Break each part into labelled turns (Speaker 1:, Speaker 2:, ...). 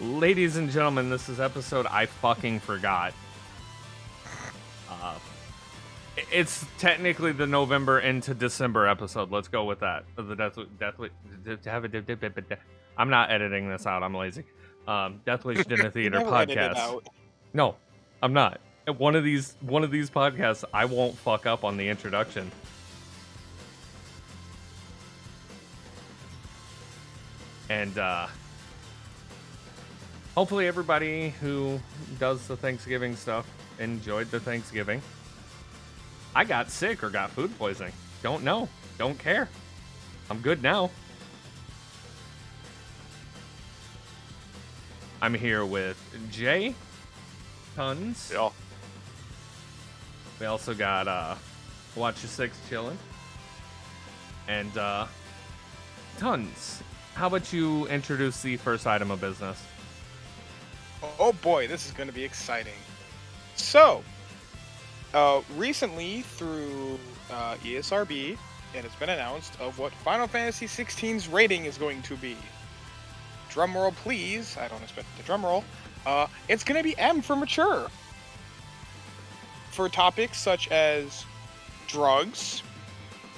Speaker 1: Ladies and gentlemen, this is episode I fucking forgot. Uh, it's technically the November into December episode. Let's go with that. The death, death, I'm not editing this out. I'm lazy. Um, Death Wish Dinner Theater podcast. No, I'm not. One of these, one of these podcasts, I won't fuck up on the introduction. And uh, hopefully, everybody who does the Thanksgiving stuff enjoyed the Thanksgiving. I got sick or got food poisoning. Don't know. Don't care. I'm good now. I'm here with Jay Tons.
Speaker 2: Yeah.
Speaker 1: We also got uh Watch the Six chilling. And uh Tons. How about you introduce the first item of business?
Speaker 2: Oh boy, this is going to be exciting. So, uh, recently through uh, ESRB, it has been announced of what Final Fantasy XVI's rating is going to be. Drum roll, please. I don't expect the drum roll. Uh, it's going to be M for mature. For topics such as drugs,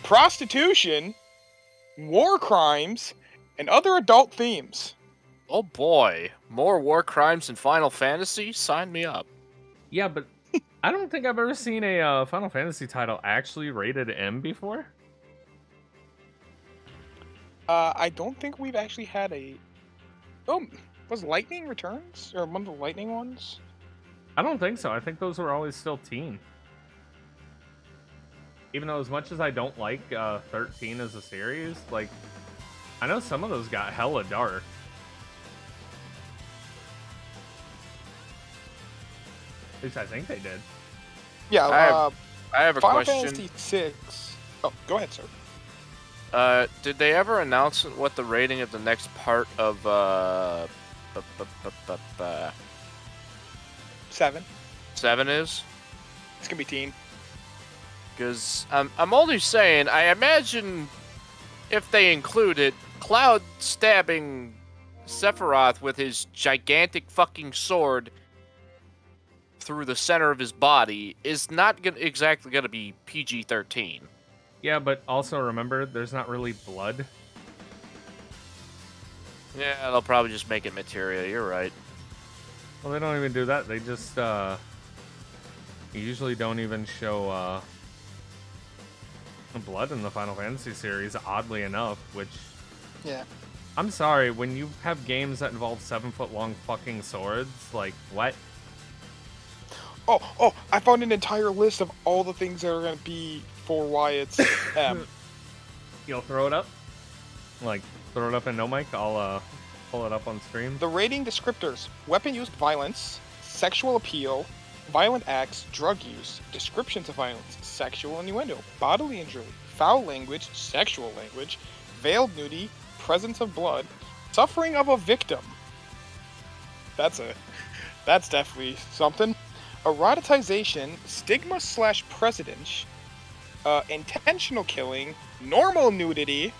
Speaker 2: prostitution, war crimes, and other adult themes.
Speaker 3: Oh boy, more war crimes in Final Fantasy? Sign me up.
Speaker 1: Yeah, but I don't think I've ever seen a uh, Final Fantasy title actually rated M before.
Speaker 2: Uh, I don't think we've actually had a. Oh, was Lightning Returns or one of the Lightning ones?
Speaker 1: I don't think so. I think those were always still teen. Even though, as much as I don't like uh, 13 as a series, like I know some of those got hella dark. At least I think they did.
Speaker 2: Yeah,
Speaker 3: I have-
Speaker 2: uh,
Speaker 3: I have a
Speaker 2: Final
Speaker 3: question.
Speaker 2: Fantasy Six. Oh, go ahead, sir.
Speaker 3: Uh, did they ever announce what the rating of the next part of uh, bu- bu- bu- bu- bu-
Speaker 2: Seven.
Speaker 3: seven is?
Speaker 2: It's gonna be teen.
Speaker 3: Because I'm I'm only saying I imagine if they include it, Cloud stabbing Sephiroth with his gigantic fucking sword through the center of his body is not gonna, exactly going to be PG-13.
Speaker 1: Yeah, but also remember, there's not really blood.
Speaker 3: Yeah, they'll probably just make it material. You're right.
Speaker 1: Well, they don't even do that. They just uh, usually don't even show uh, blood in the Final Fantasy series. Oddly enough, which
Speaker 2: Yeah.
Speaker 1: I'm sorry, when you have games that involve seven foot long fucking swords, like what?
Speaker 2: Oh, oh! I found an entire list of all the things that are gonna be for why it's M.
Speaker 1: You'll throw it up? Like throw it up in no mic? I'll uh pull it up on stream.
Speaker 2: the rating descriptors: weapon use, violence, sexual appeal, violent acts, drug use, descriptions of violence, sexual innuendo, bodily injury, foul language, sexual language, veiled nudity, presence of blood, suffering of a victim. That's a, that's definitely something. Erotization, stigma slash precedence, uh, intentional killing, normal nudity,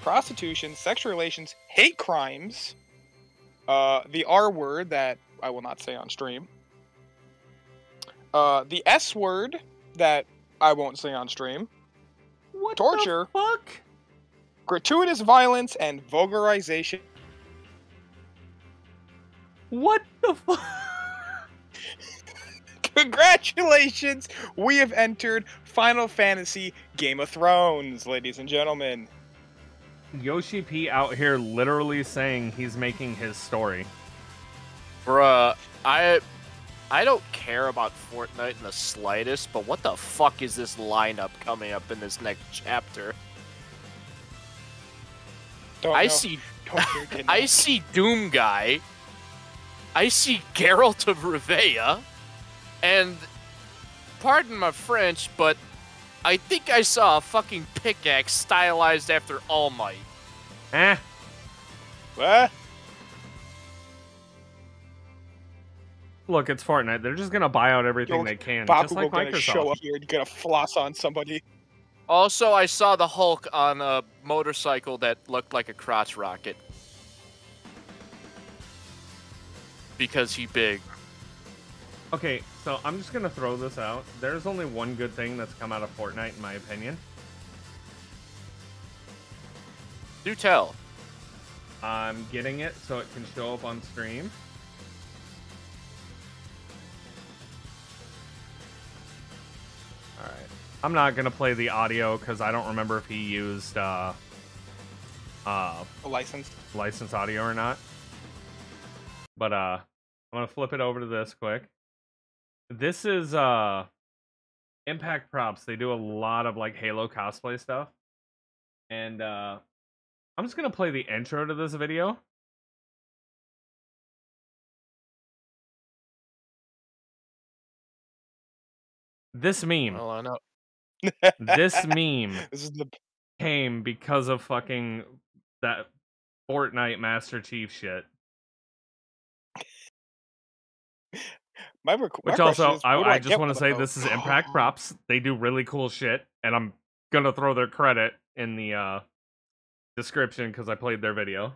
Speaker 2: prostitution, sexual relations, hate crimes, uh, the R word that I will not say on stream, uh, the S word that I won't say on stream,
Speaker 1: What
Speaker 2: Torture.
Speaker 1: fuck?
Speaker 2: gratuitous violence, and vulgarization.
Speaker 1: What the fuck?
Speaker 2: Congratulations! We have entered Final Fantasy Game of Thrones, ladies and gentlemen.
Speaker 1: Yoshi P out here literally saying he's making his story.
Speaker 3: Bruh, I I don't care about Fortnite in the slightest, but what the fuck is this lineup coming up in this next chapter?
Speaker 2: Don't
Speaker 3: I
Speaker 2: know-
Speaker 3: see
Speaker 2: don't
Speaker 3: I see Doom Guy. I see Geralt of Rivia. And pardon my French, but I think I saw a fucking pickaxe stylized after All Might.
Speaker 1: Eh.
Speaker 2: What?
Speaker 1: Look, it's Fortnite. They're just gonna buy out everything
Speaker 2: Yo,
Speaker 1: they can,
Speaker 2: Bakugo
Speaker 1: just like
Speaker 2: gonna
Speaker 1: Microsoft.
Speaker 2: show up here and gonna floss on somebody.
Speaker 3: Also, I saw the Hulk on a motorcycle that looked like a crotch rocket. because he big.
Speaker 1: Okay, so I'm just gonna throw this out. There's only one good thing that's come out of Fortnite, in my opinion.
Speaker 3: Do tell.
Speaker 1: I'm getting it so it can show up on stream. Alright. I'm not gonna play the audio because I don't remember if he used uh uh
Speaker 2: A license.
Speaker 1: license audio or not. But uh I'm gonna flip it over to this quick. This is uh Impact Props. They do a lot of like Halo cosplay stuff. And uh I'm just gonna play the intro to this video. This meme.
Speaker 3: Well, I know.
Speaker 1: This meme
Speaker 2: This is the
Speaker 1: came because of fucking that Fortnite Master Chief shit.
Speaker 2: my, requ- my
Speaker 1: Which
Speaker 2: question
Speaker 1: also,
Speaker 2: is,
Speaker 1: I,
Speaker 2: what do
Speaker 1: I just want to say this is? Impact Props. They do really cool shit, and I'm gonna throw their credit in the uh, description because I played their video.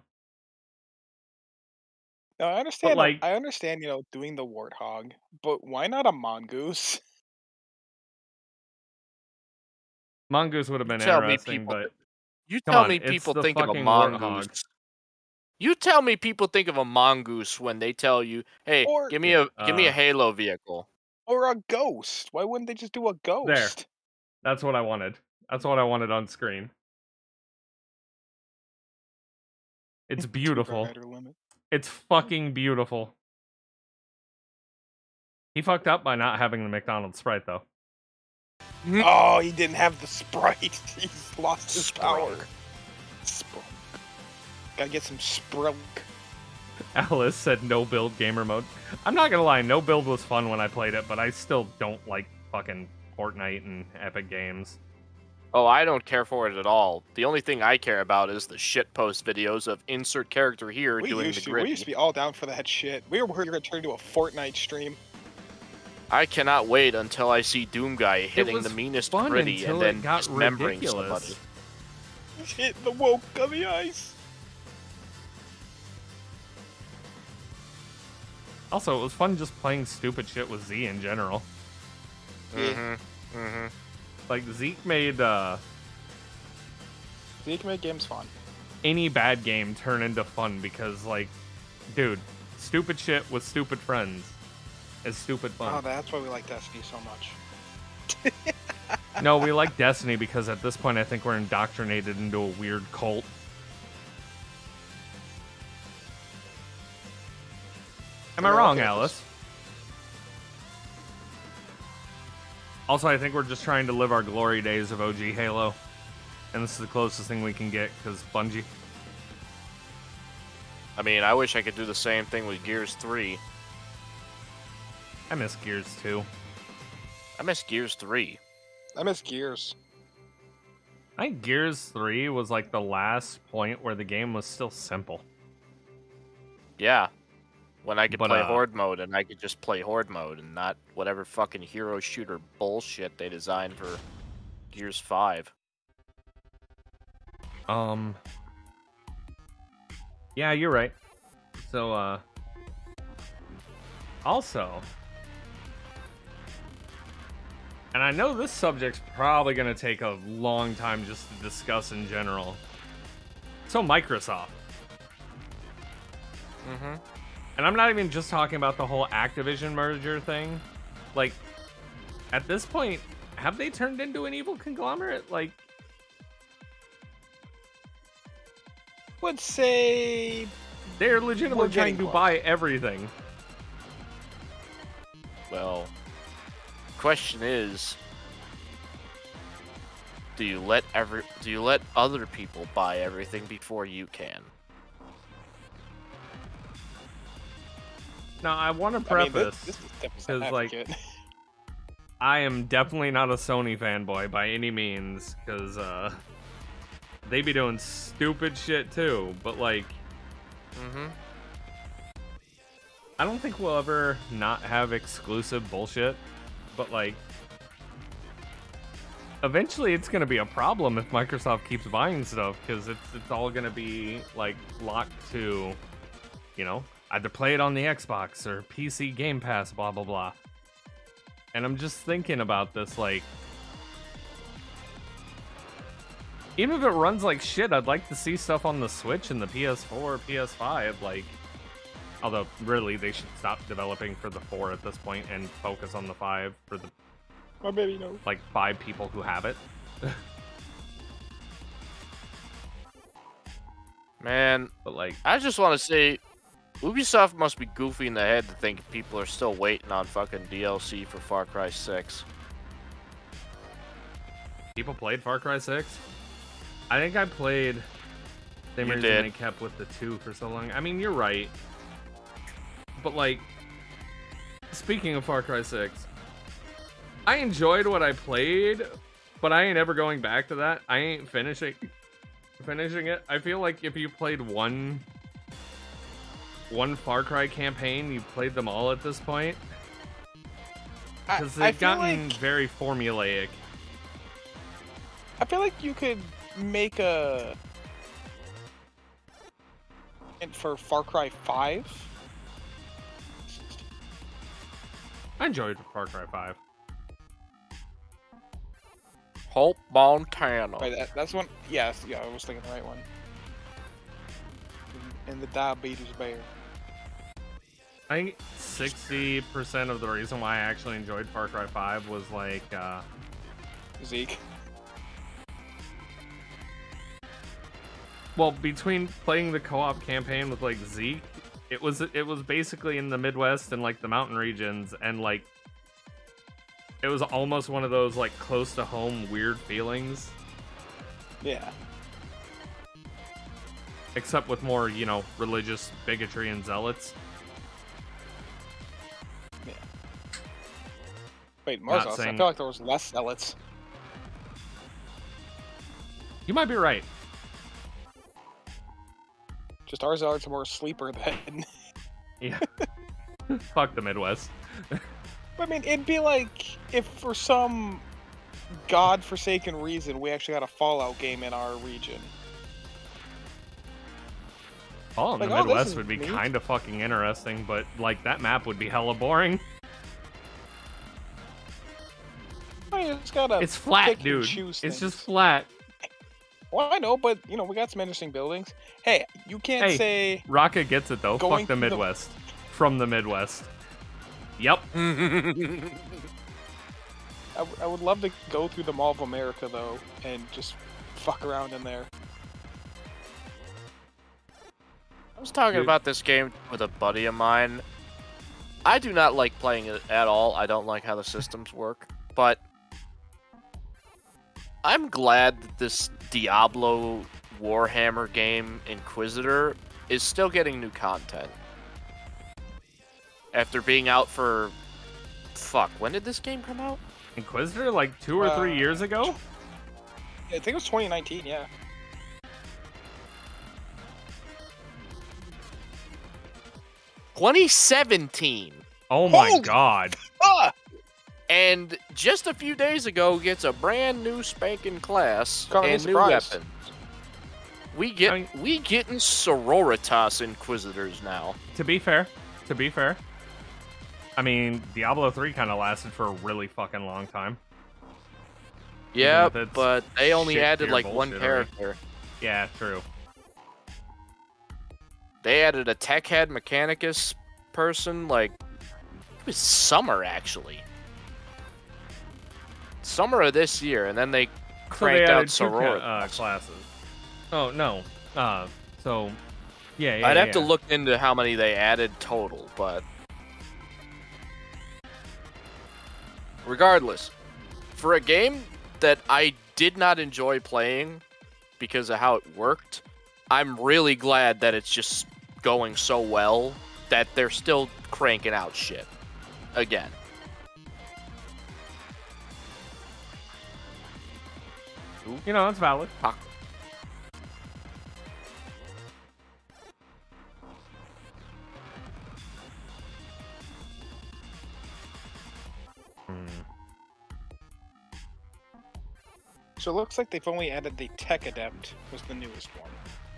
Speaker 2: No, I understand.
Speaker 1: like-
Speaker 2: I understand. You know, doing the warthog, but why not a mongoose?
Speaker 1: Mongoose would have been
Speaker 3: Tell me
Speaker 1: interesting,
Speaker 3: people
Speaker 1: but
Speaker 3: You tell
Speaker 1: on,
Speaker 3: me people think of a
Speaker 1: fucking
Speaker 3: mongoose.
Speaker 1: Warthog.
Speaker 3: You tell me people think of a mongoose when they tell you, "Hey,
Speaker 2: Or-
Speaker 3: give me a give me a
Speaker 1: Uh,
Speaker 3: Halo vehicle."
Speaker 2: Or a ghost? Why wouldn't they just do a ghost? There.
Speaker 1: that's what I wanted. That's what I wanted on screen. It's beautiful. It's fucking beautiful. He fucked up by not having the McDonald's Sprite though.
Speaker 2: Oh, he didn't have the sprite. He's lost his power. Sprunk. Gotta get some sprunk.
Speaker 1: Alice said no build gamer mode. I'm not gonna lie, no build was fun when I played it, but I still don't like fucking Fortnite and Epic Games.
Speaker 3: Oh, I don't care for it at all. The only thing I care about is the shit post videos of insert character here
Speaker 2: We
Speaker 3: doing
Speaker 2: used
Speaker 3: the
Speaker 2: to.
Speaker 3: gritty.
Speaker 2: We used to be all down for that shit. We were worried we were gonna turn into a Fortnite stream.
Speaker 3: I cannot wait until I see Doom Guy hitting the meanest
Speaker 1: fun
Speaker 3: gritty and then
Speaker 1: got
Speaker 3: dismembering
Speaker 1: ridiculous.
Speaker 3: somebody.
Speaker 2: Hit the woke on the ice.
Speaker 1: Also, it was fun just playing stupid shit with Z in general.
Speaker 2: Yeah.
Speaker 3: Mm-hmm. Mm-hmm.
Speaker 1: Like Zeke made uh,
Speaker 2: Zeke make games fun.
Speaker 1: any bad game turn into fun because, like, dude, stupid shit with stupid friends is stupid fun.
Speaker 2: Oh, that's why we like Destiny so much.
Speaker 1: no, we like Destiny because at this point I think we're indoctrinated into a weird cult. Am I wrong,
Speaker 2: okay,
Speaker 1: Alice? Also, I think we're just trying to live our glory days of OG Halo. And this is the closest thing we can get because Bungie.
Speaker 3: I mean, I wish I could do the same thing with Gears 3.
Speaker 1: I miss Gears 2.
Speaker 3: I miss Gears 3.
Speaker 2: I miss Gears.
Speaker 1: I think Gears 3 was like the last point where the game was still simple.
Speaker 3: Yeah. When I could
Speaker 1: But,
Speaker 3: play
Speaker 1: uh,
Speaker 3: Horde mode and I could just play Horde mode and not whatever fucking hero shooter bullshit they designed for Gears 5.
Speaker 1: Um. Yeah, you're right. So, uh. Also. And I know this subject's probably going to take a long time just to discuss in general. So, Microsoft.
Speaker 3: Mm-hmm.
Speaker 1: And I'm not even just talking about the whole Activision merger thing. Like, at this point, have they turned into an evil conglomerate? Like,
Speaker 2: Would say
Speaker 1: they're legitimately
Speaker 2: We're
Speaker 1: trying
Speaker 2: getting
Speaker 1: to
Speaker 2: close.
Speaker 1: buy everything.
Speaker 3: Well, question is, do you let every do you let other people buy everything before you can?
Speaker 1: Now, I want to preface.
Speaker 2: this, this is definitely
Speaker 1: 'cause, like. I am definitely not a Sony fanboy by any means, because uh, they be doing stupid shit too. But like,
Speaker 3: Mm-hmm.
Speaker 1: I don't think we'll ever not have exclusive bullshit. But like, eventually it's gonna be a problem if Microsoft keeps buying stuff, because it's it's all gonna be like locked to, you know, I had to play it on the Xbox or PC Game Pass, blah blah blah. And I'm just thinking about this, like, even if it runs like shit, I'd like to see stuff on the Switch and the PS4, PS5. Like, although really they should stop developing for the four at this point and focus on the five for the
Speaker 2: My baby no.
Speaker 1: like five people who have it.
Speaker 3: Man,
Speaker 1: But like,
Speaker 3: I just want to say, Ubisoft must be goofy in the head to think people are still waiting on fucking DLC for Far Cry 6.
Speaker 1: people played Far Cry Six. I think I played. Same
Speaker 3: You
Speaker 1: reason
Speaker 3: did.
Speaker 1: they kept with the two for so long. I mean, you're right. But like, speaking of Far Cry Six, I enjoyed what I played, but I ain't ever going back to that. I ain't finishing finishing it. I feel like if you played one one Far Cry campaign, you played them all at this point because
Speaker 2: I
Speaker 1: they've
Speaker 2: feel
Speaker 1: gotten
Speaker 2: like
Speaker 1: very formulaic.
Speaker 2: I feel like you could make a and for Far Cry Five.
Speaker 1: I enjoyed Far Cry Five.
Speaker 3: Hope Montana.
Speaker 2: Right, that, that's one. Yes, yeah, I was thinking the right one. And the diabetes bear.
Speaker 1: I think sixty percent of the reason why I actually enjoyed Far Cry Five was like, uh,
Speaker 2: Zeke.
Speaker 1: well, between playing the co-op campaign with like Zeke, it was it was basically in the Midwest and like the mountain regions, and like it was almost one of those like close to home weird feelings,
Speaker 2: Yeah.
Speaker 1: except with more you know religious bigotry and zealots.
Speaker 2: Wait, Marzos. I feel like there was less zealots.
Speaker 1: You might be right.
Speaker 2: Just our zealots are more sleeper than.
Speaker 1: Yeah. Fuck the Midwest.
Speaker 2: I mean, it'd be like if for some god-forsaken reason we actually got a Fallout game in our region.
Speaker 1: All in
Speaker 2: Like,
Speaker 1: the
Speaker 2: oh,
Speaker 1: Midwest
Speaker 2: is
Speaker 1: would be kind of fucking interesting, but like that map would be hella boring.
Speaker 2: I mean, got a.
Speaker 1: It's flat, dude.
Speaker 2: choose
Speaker 1: It's just flat.
Speaker 2: Well, I know, but you know, we got some interesting buildings. Hey, you can't
Speaker 1: Hey.
Speaker 2: say
Speaker 1: Rocket gets it though. Fuck the
Speaker 2: through the-
Speaker 1: Midwest. From the Midwest. Yep.
Speaker 2: I, w- I would love to go through the Mall of America though, and just fuck around in there.
Speaker 3: I was talking
Speaker 1: Dude.
Speaker 3: about this game with a buddy of mine. I do not like playing it at all. I don't like how the systems work, but I'm glad that this Diablo Warhammer game Inquisitor is still getting new content. After being out for fuck, when did this game come out?
Speaker 1: Inquisitor like two or three
Speaker 2: Uh,
Speaker 1: years ago.
Speaker 2: I think it was 2019. Yeah.
Speaker 3: Twenty seventeen.
Speaker 1: Oh my
Speaker 2: Holy
Speaker 1: god.
Speaker 2: Ah,
Speaker 3: And just a few days ago gets a brand new spanking class
Speaker 2: Caught me
Speaker 3: and new weapons. We get
Speaker 1: I mean-
Speaker 3: we getting Sororitas Inquisitors now.
Speaker 1: To be fair, to be fair, I mean Diablo three kind of lasted for a really fucking long time.
Speaker 3: Yeah, but they only added like one
Speaker 1: bullshittery.
Speaker 3: character.
Speaker 1: Yeah, true.
Speaker 3: They added a tech head Mechanicus person. Like it was summer actually. Summer of this year, and then they
Speaker 1: So
Speaker 3: cranked
Speaker 1: they
Speaker 3: out
Speaker 1: ca- uh, classes. Oh no. Uh, so yeah, yeah.
Speaker 3: I'd have to look into how many they added total, but regardless, for a game that I did not enjoy playing because of how it worked, I'm really glad that it's just going so well that they're still cranking out shit again.
Speaker 1: You know, that's valid.
Speaker 3: Fuck.
Speaker 1: Hmm.
Speaker 2: so it looks like they've only added the Tech Adept was the newest one.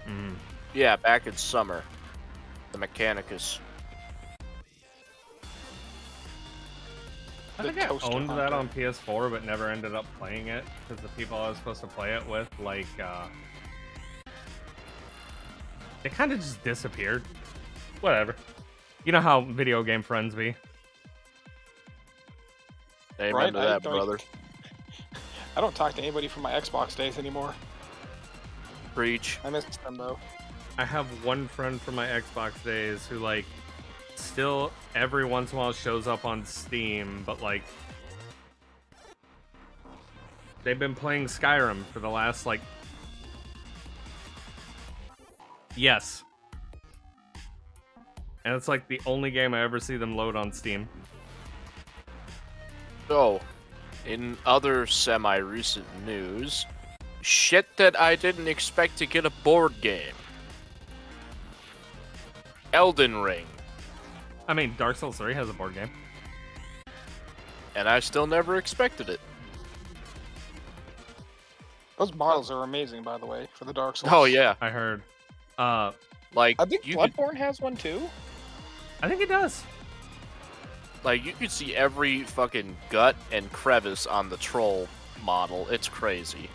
Speaker 1: Mm.
Speaker 3: Yeah, back in summer. the Mechanicus.
Speaker 1: I think I
Speaker 2: Toaster
Speaker 1: owned that on PS4, but never ended up playing it because the people I was supposed to play it with, like, uh, they kind of just disappeared. Whatever. You know how video game friends be.
Speaker 3: Amen
Speaker 2: Right,
Speaker 3: to
Speaker 2: I
Speaker 3: that,
Speaker 2: don't-
Speaker 3: brother.
Speaker 2: I don't talk to anybody from my Xbox days anymore.
Speaker 3: Preach.
Speaker 2: I miss them though.
Speaker 1: I have one friend from my Xbox days who, like, still every once in a while shows up on Steam, but, like, they've been playing Skyrim for the last, like, yes. And it's, like, the only game I ever see them load on Steam.
Speaker 3: So, in other semi-recent news, shit that I didn't expect to get a board game. Elden Ring,
Speaker 1: I mean, Dark Souls 3 has a board game.
Speaker 3: and I still never expected it.
Speaker 2: Those models are amazing, by the way, for the Dark Souls.
Speaker 3: Oh yeah,
Speaker 1: I heard. Uh,
Speaker 3: like
Speaker 2: I think
Speaker 3: you could,
Speaker 2: Bloodborne has one too.
Speaker 1: I think it does.
Speaker 3: like you could see every fucking gut and crevice on the troll model. It's crazy.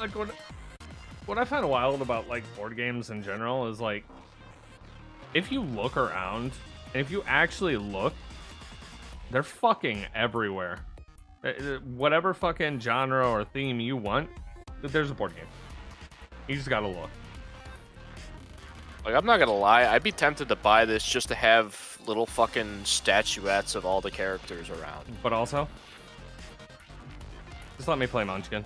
Speaker 1: like what what I find wild about like board games in general is like if you look around and if you actually look they're fucking everywhere. Uh, uh, whatever fucking genre or theme you want there's a board game. You just gotta look.
Speaker 3: Like I'm not gonna lie, I'd be tempted to buy this just to have little fucking statuettes of all the characters around.
Speaker 1: but also just let me play munchkin.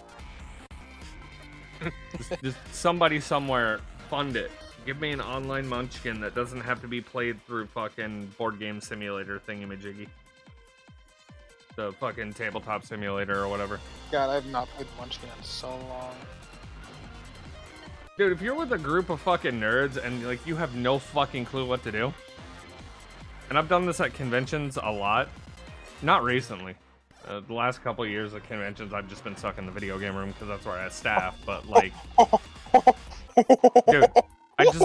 Speaker 1: Just, just somebody somewhere fund it give me an online munchkin that doesn't have to be played through fucking board game simulator thingamajiggy. The fucking tabletop simulator or whatever.
Speaker 2: God, I've not played Munchkin in so long.
Speaker 1: dude if you're with a group of fucking nerds and like you have no fucking clue what to do and i've done this at conventions a lot not recently. Uh, the last couple of years at conventions i've just been stuck in the video game room because that's where i have staff but like Dude,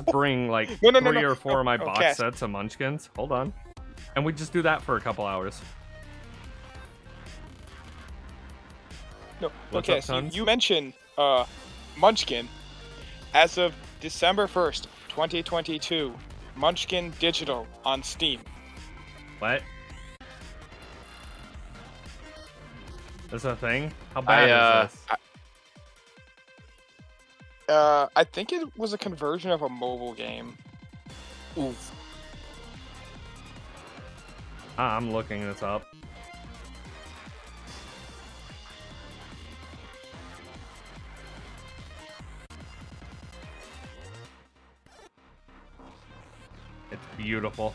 Speaker 1: bring like
Speaker 2: No, no, no,
Speaker 1: three or four of my
Speaker 2: Oh,
Speaker 1: box
Speaker 2: Cass.
Speaker 1: sets of munchkins. Hold on. And we just do that for a couple hours.
Speaker 2: No,
Speaker 1: What's
Speaker 2: okay,
Speaker 1: up,
Speaker 2: so you, mentioned uh, Munchkin. As of December 1st, 2022, Munchkin Digital on Steam.
Speaker 1: What? Is a thing? How bad
Speaker 3: I uh,
Speaker 1: is this?
Speaker 3: I,
Speaker 2: Uh, I think it was a conversion of a mobile game.
Speaker 3: oof.
Speaker 1: I'm looking this up. It's beautiful.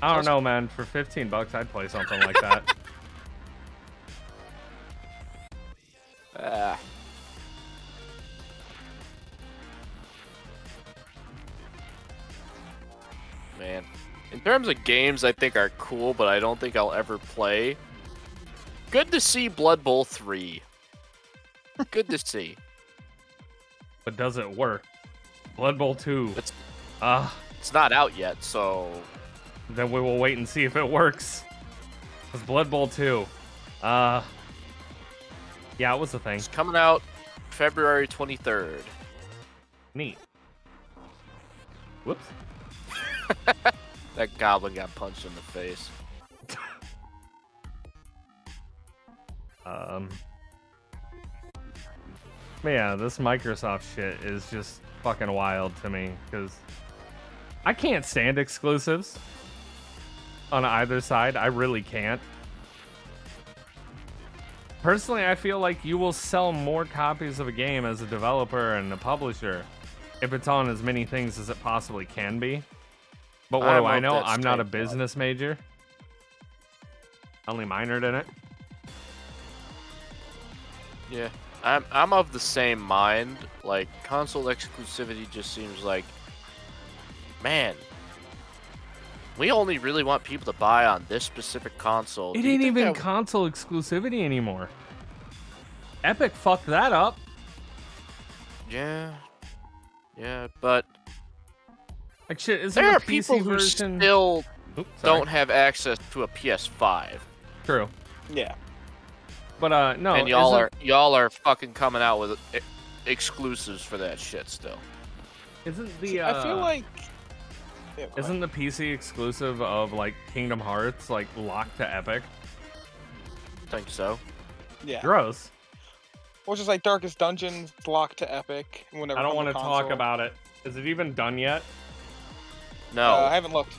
Speaker 1: I don't know, man. For 15 bucks, I'd play something like that.
Speaker 3: Ah. Man. In terms of games I think are cool, but I don't think I'll ever play. Good to see Blood Bowl 3. Good to see.
Speaker 1: but does it work? Blood Bowl 2.
Speaker 3: It's
Speaker 1: Ah,
Speaker 3: it's not out yet, so
Speaker 1: then we will wait and see if it works. It's Blood Bowl 2. Uh, yeah, it was a thing.
Speaker 3: it's coming out February 23rd.
Speaker 1: Neat. Whoops.
Speaker 3: That goblin got punched in the face.
Speaker 1: Um, yeah, this Microsoft shit is just fucking wild to me because I can't stand exclusives on either side. I really can't. Personally, I feel like you will sell more copies of a game as a developer and a publisher if it's on as many things as it possibly can be. But what
Speaker 3: I'm
Speaker 1: do I know? I'm not a business major. Only minored in it.
Speaker 3: Yeah, I'm I'm of the same mind. Like console exclusivity just seems like, man, we only really want people to buy on this specific console.
Speaker 1: It
Speaker 3: Do you
Speaker 1: ain't even
Speaker 3: that-
Speaker 1: console exclusivity anymore. Epic fucked that up.
Speaker 3: yeah, yeah, but
Speaker 1: Like shit, isn't
Speaker 3: there are
Speaker 1: PC
Speaker 3: people who
Speaker 1: version?
Speaker 3: still
Speaker 1: Oops,
Speaker 3: don't have access to a PS5,
Speaker 1: True,
Speaker 2: Yeah.
Speaker 1: but uh, no.
Speaker 3: and y'all
Speaker 1: isn't-
Speaker 3: are y'all are fucking coming out with e- exclusives for that shit still.
Speaker 1: Isn't the uh,
Speaker 2: I feel like. Yeah, go ahead.
Speaker 1: isn't the PC exclusive of like Kingdom Hearts like locked to Epic?
Speaker 3: Think so?
Speaker 2: Yeah.
Speaker 1: Gross.
Speaker 2: Or just like Darkest Dungeons locked to Epic. Whenever
Speaker 1: I don't
Speaker 2: want
Speaker 1: want to talk about it. Is it even done yet?
Speaker 3: No,
Speaker 2: Uh, I haven't looked.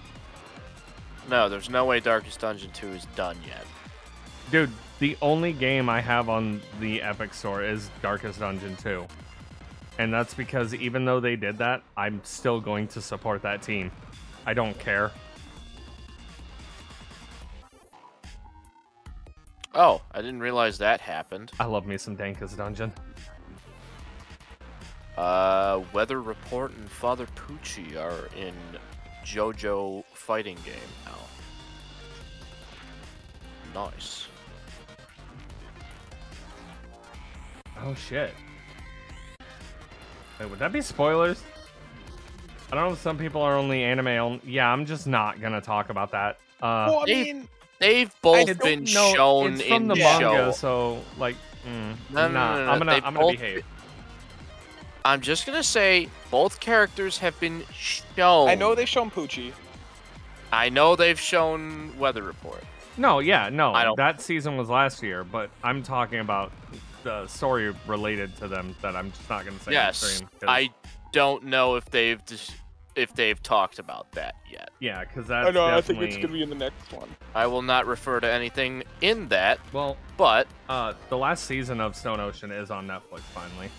Speaker 3: no. There's no way Darkest Dungeon 2 is done yet.
Speaker 1: Dude, the only game I have on the Epic Store is Darkest Dungeon 2. And that's because even though they did that, I'm still going to support that team. I don't care.
Speaker 3: Oh, I didn't realize that happened.
Speaker 1: I love me some Darkest Dungeon.
Speaker 3: Uh, Weather Report and Father Pucci are in JoJo fighting game now. Nice.
Speaker 1: Oh shit. Wait, would that be spoilers? I don't know if some people are only anime only. Yeah, I'm just not gonna talk about that. Uh,
Speaker 2: well, I
Speaker 3: they-
Speaker 2: mean,
Speaker 3: They've both
Speaker 2: don't
Speaker 3: been
Speaker 1: no,
Speaker 3: shown
Speaker 1: it's from
Speaker 3: in
Speaker 1: the
Speaker 3: the
Speaker 1: manga,
Speaker 3: show.
Speaker 1: so like, mm,
Speaker 3: No, no,
Speaker 1: nah,
Speaker 3: no, no,
Speaker 1: I'm gonna, I'm gonna
Speaker 3: both
Speaker 1: behave.
Speaker 3: I'm just gonna say both characters have been shown.
Speaker 2: I know they've shown Pucci.
Speaker 3: I know they've shown Weather Report.
Speaker 1: No, yeah, no,
Speaker 3: I don't-
Speaker 1: that season was last year, but I'm talking about the story related to them that I'm just not gonna say. on
Speaker 3: yes, I don't know if they've dis- if they've talked about that yet.
Speaker 1: Yeah, because that's
Speaker 2: I know. I think it's gonna be in the next one.
Speaker 3: I will not refer to anything in that,
Speaker 1: Well,
Speaker 3: but
Speaker 1: uh, the last season of Stone Ocean is on Netflix finally.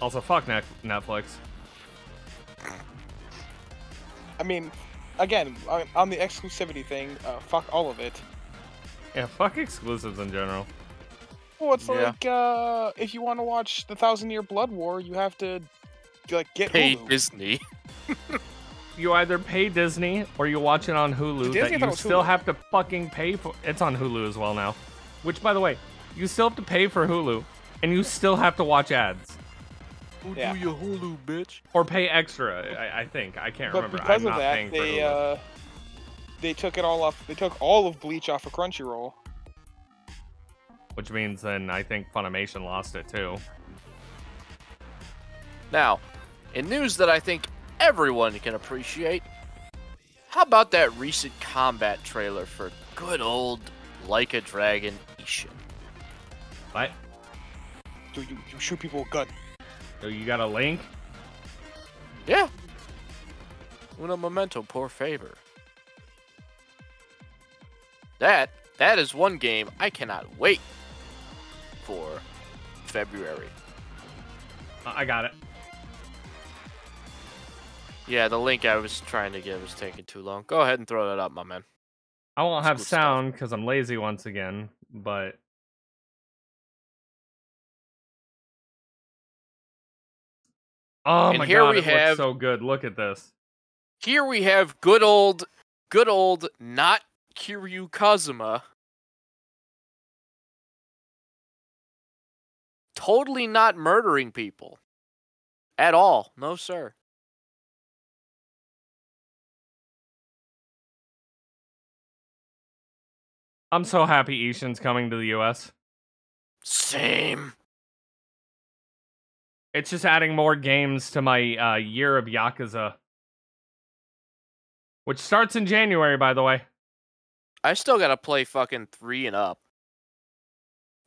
Speaker 1: Also, fuck Net- Netflix.
Speaker 2: I mean, again, on- on the exclusivity thing, uh, fuck all of it.
Speaker 1: Yeah, fuck exclusives in general.
Speaker 2: Well, it's
Speaker 3: Yeah.
Speaker 2: like uh, if you want to watch the Thousand Year Blood War, you have to like get
Speaker 3: pay
Speaker 2: Hulu.
Speaker 3: Disney.
Speaker 1: You either pay Disney or you watch it on Hulu.
Speaker 2: Disney?
Speaker 1: That you still
Speaker 2: Hulu.
Speaker 1: have to fucking pay for. It's on Hulu as well now. Which, by the way, you still have to pay for Hulu, and you still have to watch ads
Speaker 2: Yeah.
Speaker 3: your Hulu, bitch.
Speaker 1: or pay extra. I, I think I can't
Speaker 2: But
Speaker 1: remember.
Speaker 2: because
Speaker 1: I'm
Speaker 2: of
Speaker 1: not
Speaker 2: that,
Speaker 1: paying for
Speaker 2: they
Speaker 1: Hulu.
Speaker 2: uh, they took it all off. They took all of Bleach off of Crunchyroll.
Speaker 1: Which means then I think Funimation lost it too.
Speaker 3: Now, in news that I think everyone can appreciate, how about that recent combat trailer for good old Like a Dragon Ishin?
Speaker 1: What?
Speaker 2: Do you, you shoot people with gun?
Speaker 1: So you got a link?
Speaker 3: Yeah. Una memento por favor. That that is one game I cannot wait for February.
Speaker 1: Uh, I got it.
Speaker 3: Yeah, the link I was trying to get was taking too long. Go ahead and throw that up, my man.
Speaker 1: I won't
Speaker 3: That's
Speaker 1: have sound because I'm lazy once again, but. Oh
Speaker 3: And
Speaker 1: my
Speaker 3: here
Speaker 1: god,
Speaker 3: we
Speaker 1: it
Speaker 3: have-
Speaker 1: looks so good. Look at this.
Speaker 3: Here we have good old, good old, not Kiryu Kazuma. Totally not murdering people. At all. No, sir.
Speaker 1: I'm so happy Ishin's coming to the US.
Speaker 3: Same.
Speaker 1: It's just adding more games to my uh, year of Yakuza. Which starts in January, by the way.
Speaker 3: I still gotta play fucking three and up.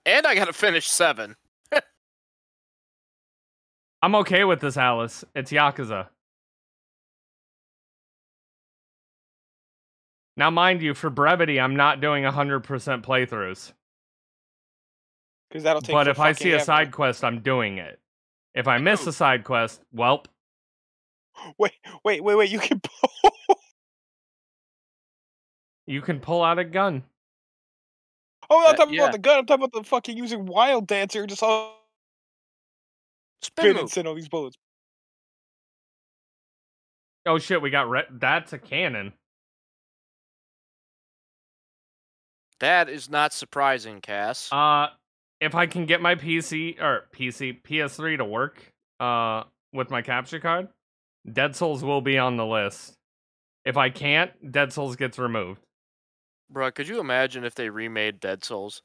Speaker 3: And I gotta finish seven.
Speaker 1: I'm okay with this, Alice. It's Yakuza. Now, mind you, for brevity, I'm not doing 100% playthroughs.
Speaker 2: Because that'll take.
Speaker 1: But if I
Speaker 2: fucking
Speaker 1: see a
Speaker 2: ever.
Speaker 1: side quest, I'm doing it. If I miss a side quest, welp,
Speaker 2: Wait, wait, wait, wait! You can. pull-
Speaker 1: you can pull out a gun.
Speaker 2: oh, I'm not
Speaker 3: Uh,
Speaker 2: talking
Speaker 3: yeah.
Speaker 2: about the gun. I'm talking about the fucking using wild dancer. Just all
Speaker 3: Spin
Speaker 2: spin and send all these bullets.
Speaker 1: Oh shit, we got re- that's a cannon.
Speaker 3: That is not surprising, Cass.
Speaker 1: Uh, if I can get my PC or PC PS3 to work, uh, with my capture card, Dead Souls will be on the list. If I can't, Dead Souls gets removed.
Speaker 3: Bro, could you imagine if they remade Dead Souls?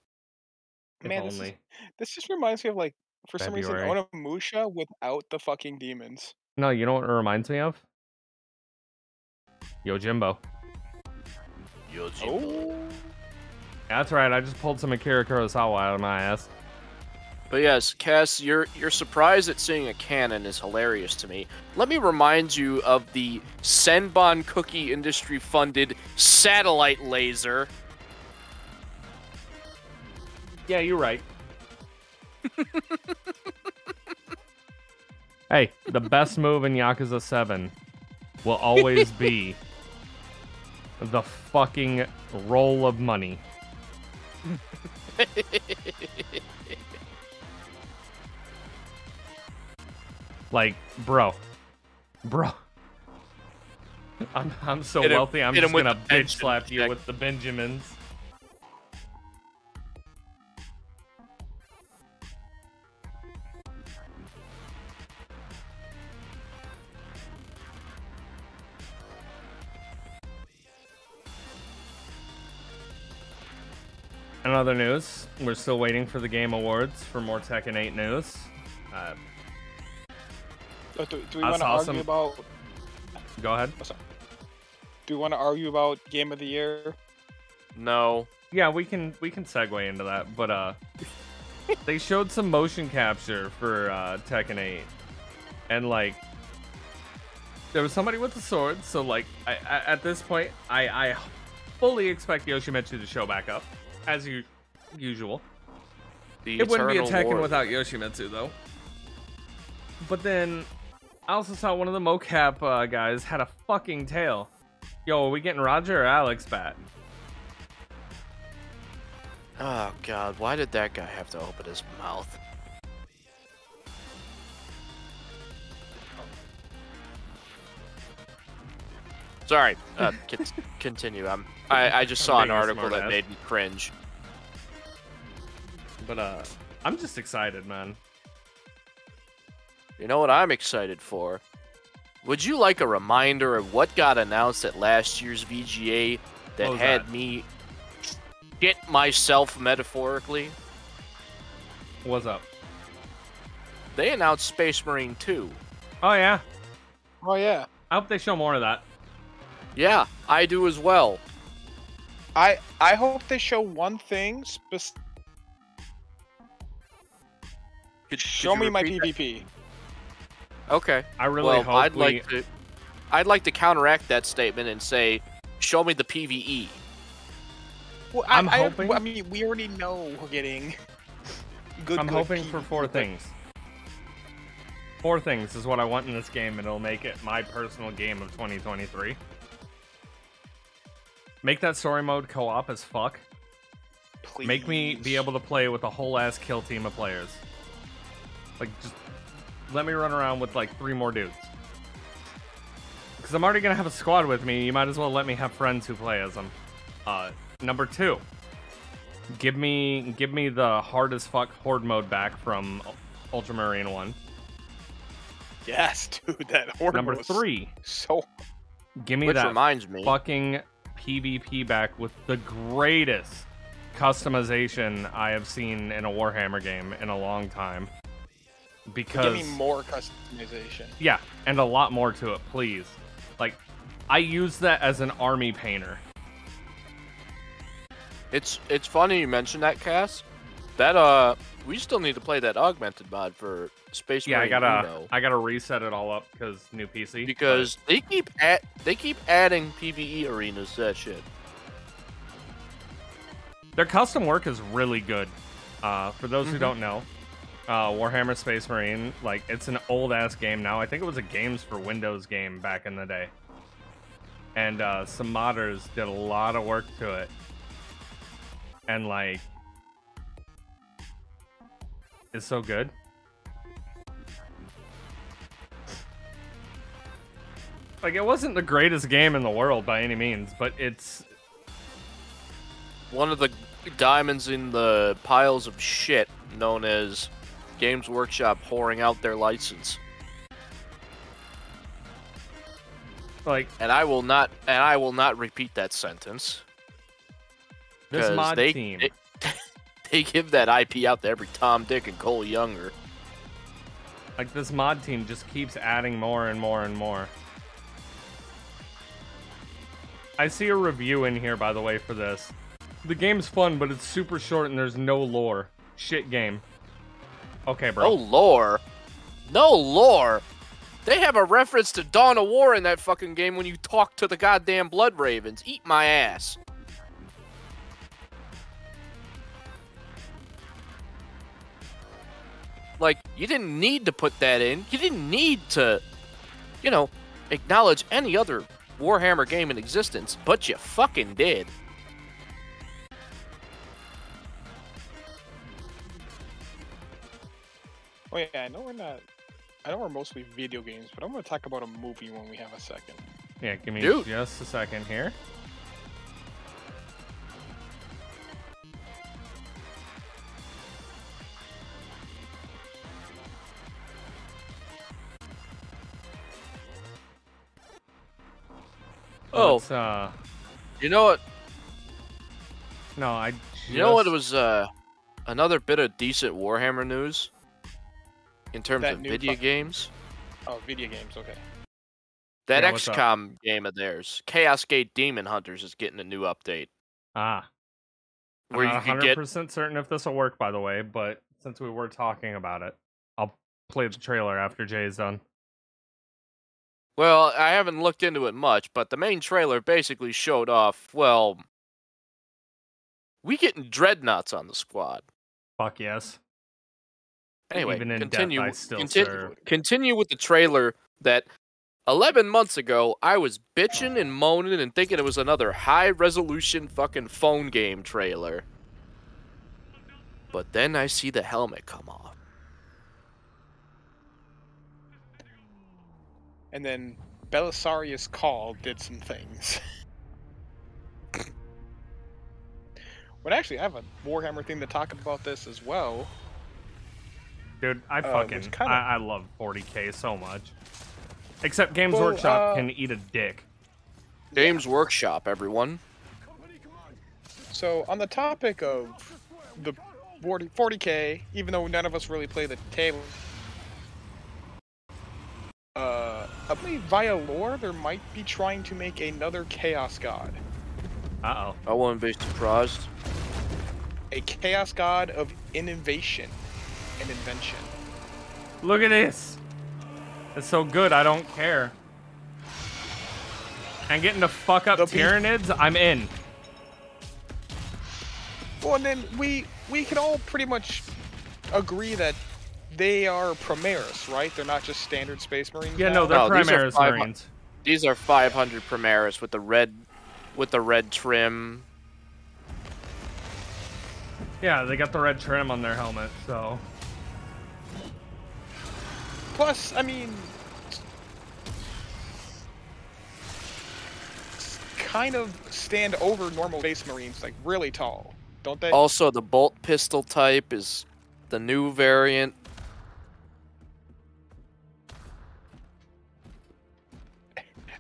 Speaker 1: If
Speaker 2: Man, this is- This just reminds me of like for some reason
Speaker 1: February.
Speaker 2: Onimusha without the fucking demons.
Speaker 1: No, you know what it reminds me of? Yojimbo.
Speaker 2: Oh,
Speaker 1: That's right. I just pulled some Akira Kurosawa out of my ass.
Speaker 3: But yes, Cass, your your surprise at seeing a cannon is hilarious to me. Let me remind you of the Senbon Cookie Industry funded satellite laser.
Speaker 1: Yeah, you're right. hey, the best move in Yakuza 7 will always be the fucking roll of money. like, bro. Bro. I'm, I'm so
Speaker 3: him-
Speaker 1: wealthy, I'm just gonna bitch slap you with the Benjamins. In other news, we're still waiting for the Game Awards for more Tekken 8 news. Uh,
Speaker 2: do, do we want to
Speaker 1: awesome.
Speaker 2: argue about?
Speaker 1: go ahead.
Speaker 2: Do we want to argue about game of the year?
Speaker 3: No.
Speaker 1: Yeah, we can we can segue into that, but uh, they showed some motion capture for uh, Tekken 8, and like there was somebody with a sword. So like I, I, at this point, I I fully expect Yoshimitsu to show back up as you usual.
Speaker 3: The
Speaker 1: It wouldn't be attacking
Speaker 3: Eternal
Speaker 1: Tekken
Speaker 3: Warrior.
Speaker 1: without Yoshimitsu, though. But then, I also saw one of the mocap uh, guys had a fucking tail. Yo, are we getting Roger or Alex back?
Speaker 3: Oh god, why did that guy have to open his mouth? Sorry, uh, con- continue. Um, I, I just saw an article that
Speaker 1: smartass.
Speaker 3: made me cringe.
Speaker 1: But uh, I'm just excited, man.
Speaker 3: You know what I'm excited for? Would you like a reminder of what got announced at last year's VGA that had
Speaker 1: that?
Speaker 3: me get myself metaphorically?
Speaker 1: What's up?
Speaker 3: They announced Space Marine 2.
Speaker 1: Oh yeah,
Speaker 2: Oh yeah,
Speaker 1: I hope they show more of that.
Speaker 3: Yeah, I do as well.
Speaker 2: I I hope they show one thing. Spec-
Speaker 3: Could- could
Speaker 2: show
Speaker 3: you
Speaker 2: me my
Speaker 3: repeat that?
Speaker 2: PvP.
Speaker 3: Okay.
Speaker 1: I really
Speaker 3: well,
Speaker 1: hope
Speaker 3: I'd
Speaker 1: we.
Speaker 3: like to. I'd like to counteract that statement and say, "Show me the E." PVE."
Speaker 2: Well, I,
Speaker 1: I'm
Speaker 2: I,
Speaker 1: hoping-
Speaker 2: I mean, we already know we're getting good.
Speaker 1: I'm
Speaker 2: good
Speaker 1: hoping for four things. Four things is what I want in this game, and it'll make it my personal game of 2023. Make that story mode co-op as fuck. Please. Make me be able to play with a whole ass kill team of players. Like, just let me run around with like three more dudes. Because I'm already gonna have a squad with me. You might as well let me have friends who play as them. Uh, number two, give me give me the hard as fuck horde mode back from Ultramarine One.
Speaker 2: Yes, dude, that horde
Speaker 1: mode.
Speaker 2: Number
Speaker 1: three,
Speaker 2: So
Speaker 1: give me
Speaker 3: Which
Speaker 1: that
Speaker 3: reminds me,
Speaker 1: fucking PvP back with the greatest customization I have seen in a Warhammer game in a long time. Because
Speaker 2: give me more customization.
Speaker 1: yeah, and a lot more to it, please. Like, I use that as an army painter.
Speaker 3: it's it's funny you mentioned that, Cass. That uh, we still need to play that augmented mod for Space
Speaker 1: Yeah, I gotta
Speaker 3: Uno,
Speaker 1: I gotta reset it all up because new PC. but
Speaker 3: because they keep at they keep adding PVE arenas to that shit.
Speaker 1: their custom work is really good. Uh, for those who
Speaker 3: Mhm.
Speaker 1: don't know, uh, Warhammer Space Marine, like it's an old ass game now. I think it was a Games for Windows game back in the day, and uh, some modders did a lot of work to it, and like, it's so good. Like it wasn't the greatest game in the world by any means, but it's
Speaker 3: One of the diamonds in the piles of shit known as Games Workshop pouring out their license.
Speaker 1: Like
Speaker 3: And I will not and I will not repeat that sentence.
Speaker 1: this mod
Speaker 3: they,
Speaker 1: team.
Speaker 3: They, they give that IP out to every Tom, Dick, and Cole Younger.
Speaker 1: Like this mod team just keeps adding more and more and more. I see a review in here, by the way, for this. The game's fun, but it's super short and there's no lore. Shit game. Okay, bro.
Speaker 3: No lore. No lore. They have a reference to Dawn of War in that fucking game when you talk to the goddamn Blood Ravens. Eat my ass. Like, you didn't need to put that in. You didn't need to, you know, acknowledge any other Warhammer game in existence, but you fucking did.
Speaker 2: Oh yeah, I know we're not. I know we're mostly video games, but I'm gonna talk about a movie when we have a second.
Speaker 1: Yeah, give me
Speaker 3: Dude.
Speaker 1: just a second here.
Speaker 3: Oh.
Speaker 1: Let's, uh,
Speaker 3: You know what?
Speaker 1: no, I. Just,
Speaker 3: You know what? It was uh, another bit of decent Warhammer news in terms
Speaker 2: That
Speaker 3: of video
Speaker 2: fu-
Speaker 3: games.
Speaker 2: Oh, video games. Okay.
Speaker 3: That
Speaker 1: Yeah, what's up?
Speaker 3: XCOM game of theirs, Chaos Gate Daemonhunters, is getting a new update
Speaker 1: Ah,
Speaker 3: where
Speaker 1: I'm
Speaker 3: you
Speaker 1: not
Speaker 3: can
Speaker 1: 100
Speaker 3: get.
Speaker 1: percent certain if this will work, by the way. But since we were talking about it, I'll play the trailer after Jay's done.
Speaker 3: Well, I haven't looked into it much, but the main trailer basically showed off. Well, we getting dreadnoughts on the squad.
Speaker 1: Fuck yes.
Speaker 3: Anyway,
Speaker 1: Even in
Speaker 3: continue.
Speaker 1: death, I still
Speaker 3: conti-
Speaker 1: serve.
Speaker 3: continue with the trailer that 11 months ago I was bitching and moaning and thinking it was another high resolution fucking phone game trailer. But then I see the helmet come off.
Speaker 2: And then Belisarius Cawl did some things. but actually, I have a Warhammer thing to talk about this as well.
Speaker 1: Dude, I
Speaker 2: Uh,
Speaker 1: fucking
Speaker 2: which kinda-
Speaker 1: I, I love 40k so much. Except Games
Speaker 2: Well,
Speaker 1: Workshop
Speaker 2: uh,
Speaker 1: can eat a dick.
Speaker 3: Games Workshop, everyone.
Speaker 2: So, on the topic of the 40, 40k, even though none of us really play the table, uh, I believe via lore, there might be trying to make another Chaos God.
Speaker 1: Uh oh.
Speaker 3: I wouldn't be surprised.
Speaker 2: A Chaos God of innovation and invention.
Speaker 1: Look at this. It's so good, I don't care. And getting to fuck up
Speaker 2: The be-
Speaker 1: Tyranids, I'm in.
Speaker 2: Well, and then we we can all pretty much agree that they are Primaris, right? They're not just standard Space Marines.
Speaker 1: Yeah,
Speaker 2: now?
Speaker 1: no, they're
Speaker 3: No,
Speaker 1: Primaris
Speaker 3: five hu-
Speaker 1: Marines.
Speaker 3: These are 500 Primaris with the red, with the red trim.
Speaker 1: Yeah, they got the red trim on their helmet, so.
Speaker 2: Plus, I mean, kind of stand over normal Space Marines, like really tall, don't they?
Speaker 3: Also, the bolt pistol type is the new variant.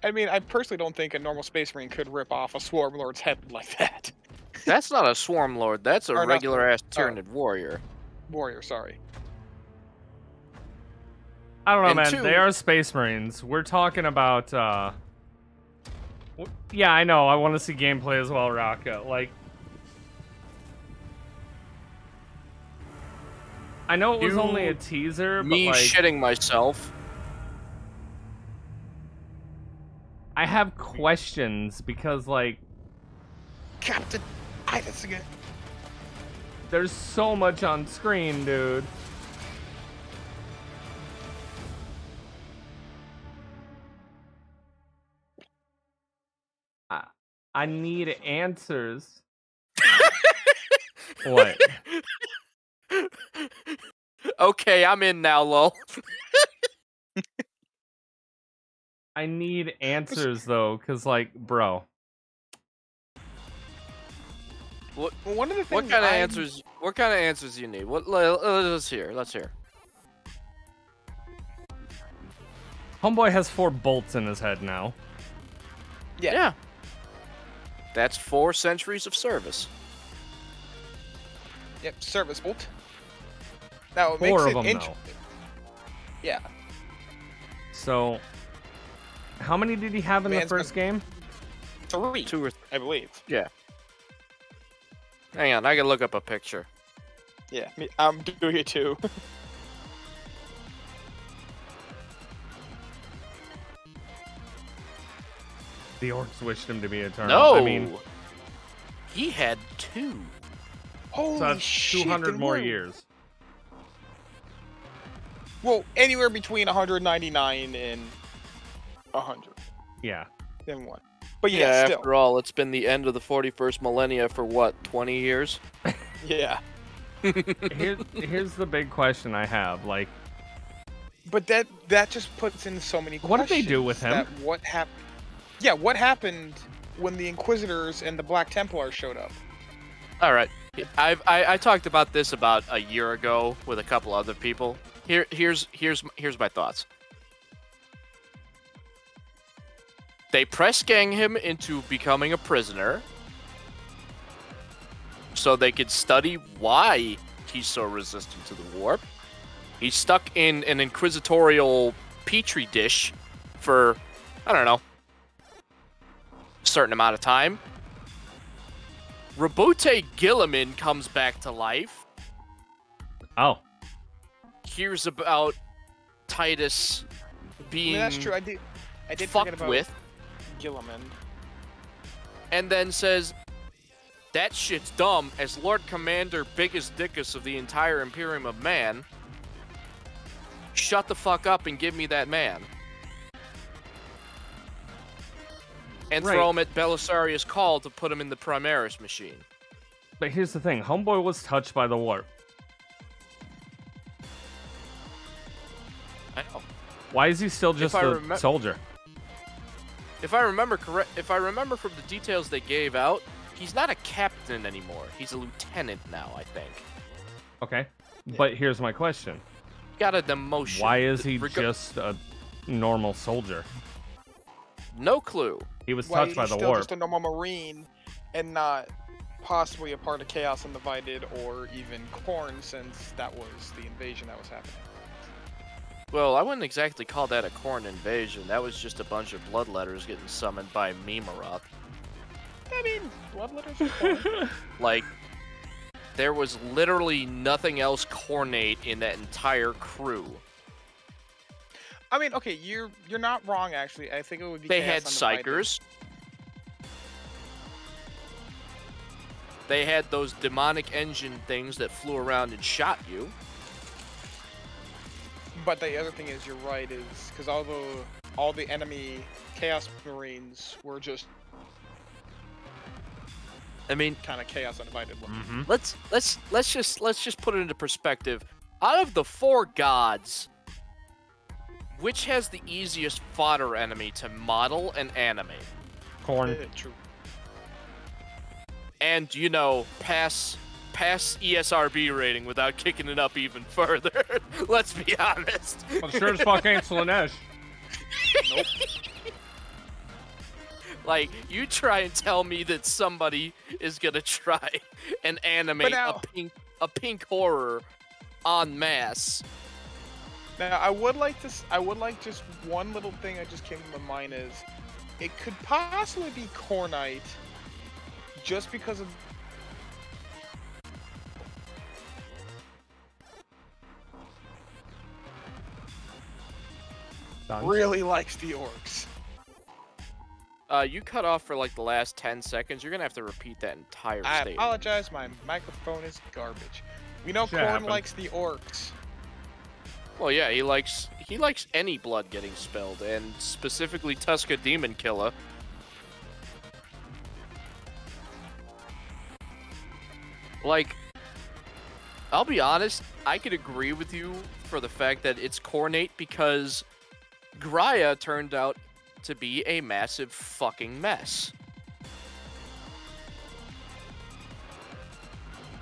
Speaker 2: I mean, I personally don't think a normal Space Marine could rip off a Swarm Lord's head like that.
Speaker 3: That's not a swarm lord. That's a
Speaker 2: Or not-
Speaker 3: regular ass. Tyranid warrior.
Speaker 2: Warrior, sorry.
Speaker 1: I don't know,
Speaker 3: And
Speaker 1: man.
Speaker 3: two-
Speaker 1: They are Space Marines. We're talking about, uh. Yeah, I know. I want to see gameplay as well, Raka. Like. I know it was
Speaker 3: You-
Speaker 1: only a teaser, but
Speaker 3: Me
Speaker 1: like,
Speaker 3: shitting myself.
Speaker 1: I have questions because like
Speaker 2: Captain Idasigan.
Speaker 1: there's so much on screen, dude. I, I need answers. what?
Speaker 3: okay, I'm in now, lol.
Speaker 1: I need answers though, cause like, bro.
Speaker 3: What
Speaker 2: Well, one of the things
Speaker 3: what kind of
Speaker 2: I'm-
Speaker 3: answers? What kind of answers do you need? What? let- Let's hear. Let's hear.
Speaker 1: Homeboy has four bolts in his head now.
Speaker 2: Yeah.
Speaker 3: Yeah. That's four centuries of service.
Speaker 2: Yep, service bolt. Now it
Speaker 1: Four
Speaker 2: makes
Speaker 1: of
Speaker 2: it
Speaker 1: them, though.
Speaker 2: Yeah,
Speaker 1: So, how many did he have in the first game?
Speaker 2: three,
Speaker 3: Two or
Speaker 2: I believe. Yeah.
Speaker 3: Hang on, I can look up a picture.
Speaker 2: Yeah, me, I'm doing it too.
Speaker 1: The orcs wished him to be eternal.
Speaker 3: No.
Speaker 1: I mean,
Speaker 3: he had two.
Speaker 2: Holy
Speaker 1: so that's 200
Speaker 2: then
Speaker 1: more
Speaker 2: we're-
Speaker 1: years.
Speaker 2: Well, anywhere between 199 and 100,
Speaker 1: Yeah.
Speaker 2: then one. But yeah, still,
Speaker 3: after all, it's been the end of the 41st millennia for what, 20 years?
Speaker 2: yeah.
Speaker 1: Here, here's the big question I have. Like,
Speaker 2: But that that just puts in so many.
Speaker 1: What did they do with him?
Speaker 2: that What happened? Yeah, what happened when the Inquisitors and the Black Templars showed up?
Speaker 3: All right. I've, I I talked about this about a year ago with a couple other people. Here here's here's here's my thoughts. They press gang him into becoming a prisoner so they could study why he's so resistant to the warp. He's stuck in an inquisitorial petri dish for I don't know a certain amount of time. Roboute Guilliman comes back to life.
Speaker 1: oh,
Speaker 3: Hears about Titus
Speaker 2: I
Speaker 3: being
Speaker 2: mean, that's true. I did. I did forget
Speaker 3: fucked
Speaker 2: about
Speaker 3: with,
Speaker 2: Guilliman.
Speaker 3: and then says, "That shit's dumb." As Lord Commander, biggest dickus of the entire Imperium of Man, shut the fuck up and give me that man. And
Speaker 1: Right.
Speaker 3: throw him at Belisarius' Cawl to put him in the Primaris machine.
Speaker 1: but here's the thing. Homeboy was touched by the warp.
Speaker 3: I know.
Speaker 1: Why is he still just
Speaker 3: I
Speaker 1: a
Speaker 3: remem-
Speaker 1: soldier?
Speaker 3: If I remember correct, if I remember from the details they gave out, he's not a captain anymore. He's a lieutenant now, I think.
Speaker 1: Okay. But here's my question.
Speaker 3: Got a demotion.
Speaker 1: Why is he
Speaker 3: Reg-
Speaker 1: just a normal soldier?
Speaker 3: No clue.
Speaker 1: He was
Speaker 2: Why
Speaker 1: touched by
Speaker 2: he's
Speaker 1: the
Speaker 2: still just a normal Marine and not possibly a part of Chaos Undivided or even Khorne, since that was the invasion that was happening.
Speaker 3: Well, I wouldn't exactly call that a Khorne invasion. That was just a bunch of bloodletters getting summoned by Nemeroth.
Speaker 2: I mean, bloodletters are
Speaker 3: Like, there was literally nothing else Khornate in that entire crew.
Speaker 2: I mean, okay, you're you're not wrong actually. I think it would be.
Speaker 3: They had psykers. They had those demonic engine things that flew around and shot you.
Speaker 2: But the other thing is, you're right, is because all the all the enemy Chaos Marines were just
Speaker 3: I mean,
Speaker 2: kind of Chaos Undivided. looking.
Speaker 1: hmm
Speaker 3: let's let's let's just let's just put it into perspective. Out of the four gods, which has the easiest fodder enemy to model and animate?
Speaker 1: Khorne.
Speaker 2: Yeah, true.
Speaker 3: And you know, pass pass ESRB rating without kicking it up even further. let's be honest.
Speaker 1: Well, sure as fuck ain't Slaanesh.
Speaker 3: Like, you try and tell me that somebody is gonna try and animate
Speaker 2: now-
Speaker 3: a pink a pink horror on mass.
Speaker 2: Now, I would like to. I would like just one little thing that just came to my mind is, it could possibly be Khornate, just because of
Speaker 1: Done.
Speaker 2: really likes the orcs.
Speaker 3: Uh, you cut off for like the last ten seconds. You're gonna have to repeat that entire
Speaker 2: I
Speaker 3: statement.
Speaker 2: apologize. My microphone is garbage. We know
Speaker 1: Shit
Speaker 2: Khorne
Speaker 1: happens.
Speaker 2: likes the orcs.
Speaker 3: Well, yeah, he likes he likes any blood getting spilled, and specifically Tuska Demon Killer. Like, I'll be honest, I could agree with you for the fact that it's Khornate because Graia turned out to be a massive fucking mess.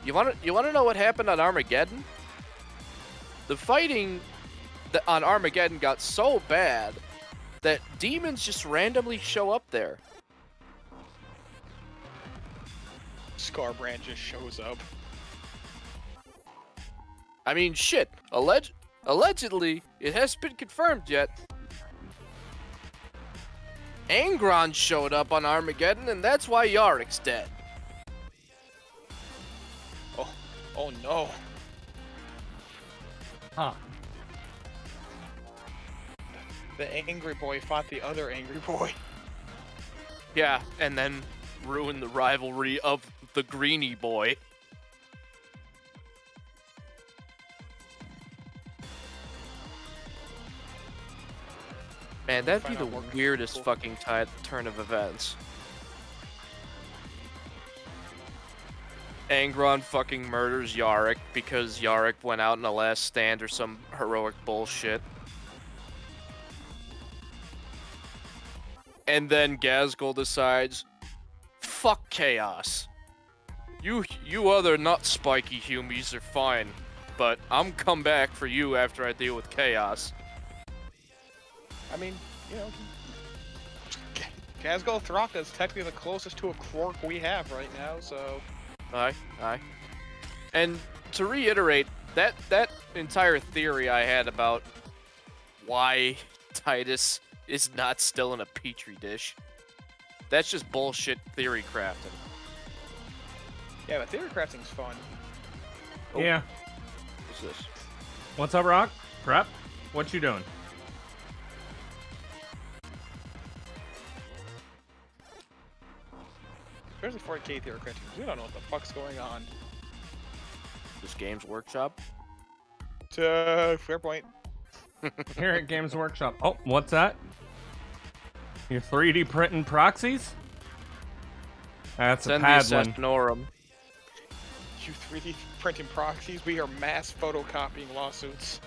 Speaker 3: You want to you want to know what happened on Armageddon? The fighting on Armageddon got so bad that demons just randomly show up there.
Speaker 2: Skarbrand just shows up.
Speaker 3: I mean, shit. Alleg- allegedly, it hasn't been confirmed yet. Angron showed up on Armageddon, and that's why Yarrick's dead.
Speaker 2: Oh, oh no.
Speaker 1: Huh.
Speaker 2: The angry boy fought the other angry boy.
Speaker 3: Yeah, and then ruined the rivalry of the Greeny boy. Man, that'd be the weirdest fucking turn of events. Angron fucking murders Yarrick because Yarrick went out in a last stand or some heroic bullshit. And then Ghazghkull decides, fuck chaos. You you other not spiky humies are fine, but I'm come back for you after I deal with chaos.
Speaker 2: I mean, you know, Ghazghkull Thraka is technically the closest to a Quark we have right now, so
Speaker 3: Aye, aye. And to reiterate, that that entire theory I had about why Titus is not still in a petri dish, that's just bullshit theory crafting.
Speaker 2: yeah, but theory crafting's fun.
Speaker 3: Oh.
Speaker 1: Yeah.
Speaker 3: What's this?
Speaker 1: What's up, Rock? Prep? What you doing?
Speaker 2: Especially 4K theory crafting. 'cause We don't know what the fuck's going on.
Speaker 3: This Games Workshop?
Speaker 2: Uh, fair point.
Speaker 1: Here at Games Workshop. Oh, what's that? You're 3D printing proxies? That's
Speaker 3: Send
Speaker 1: a
Speaker 3: the
Speaker 1: Padlin.
Speaker 3: Assassinorum.
Speaker 2: You 3D printing proxies, we are mass photocopying lawsuits.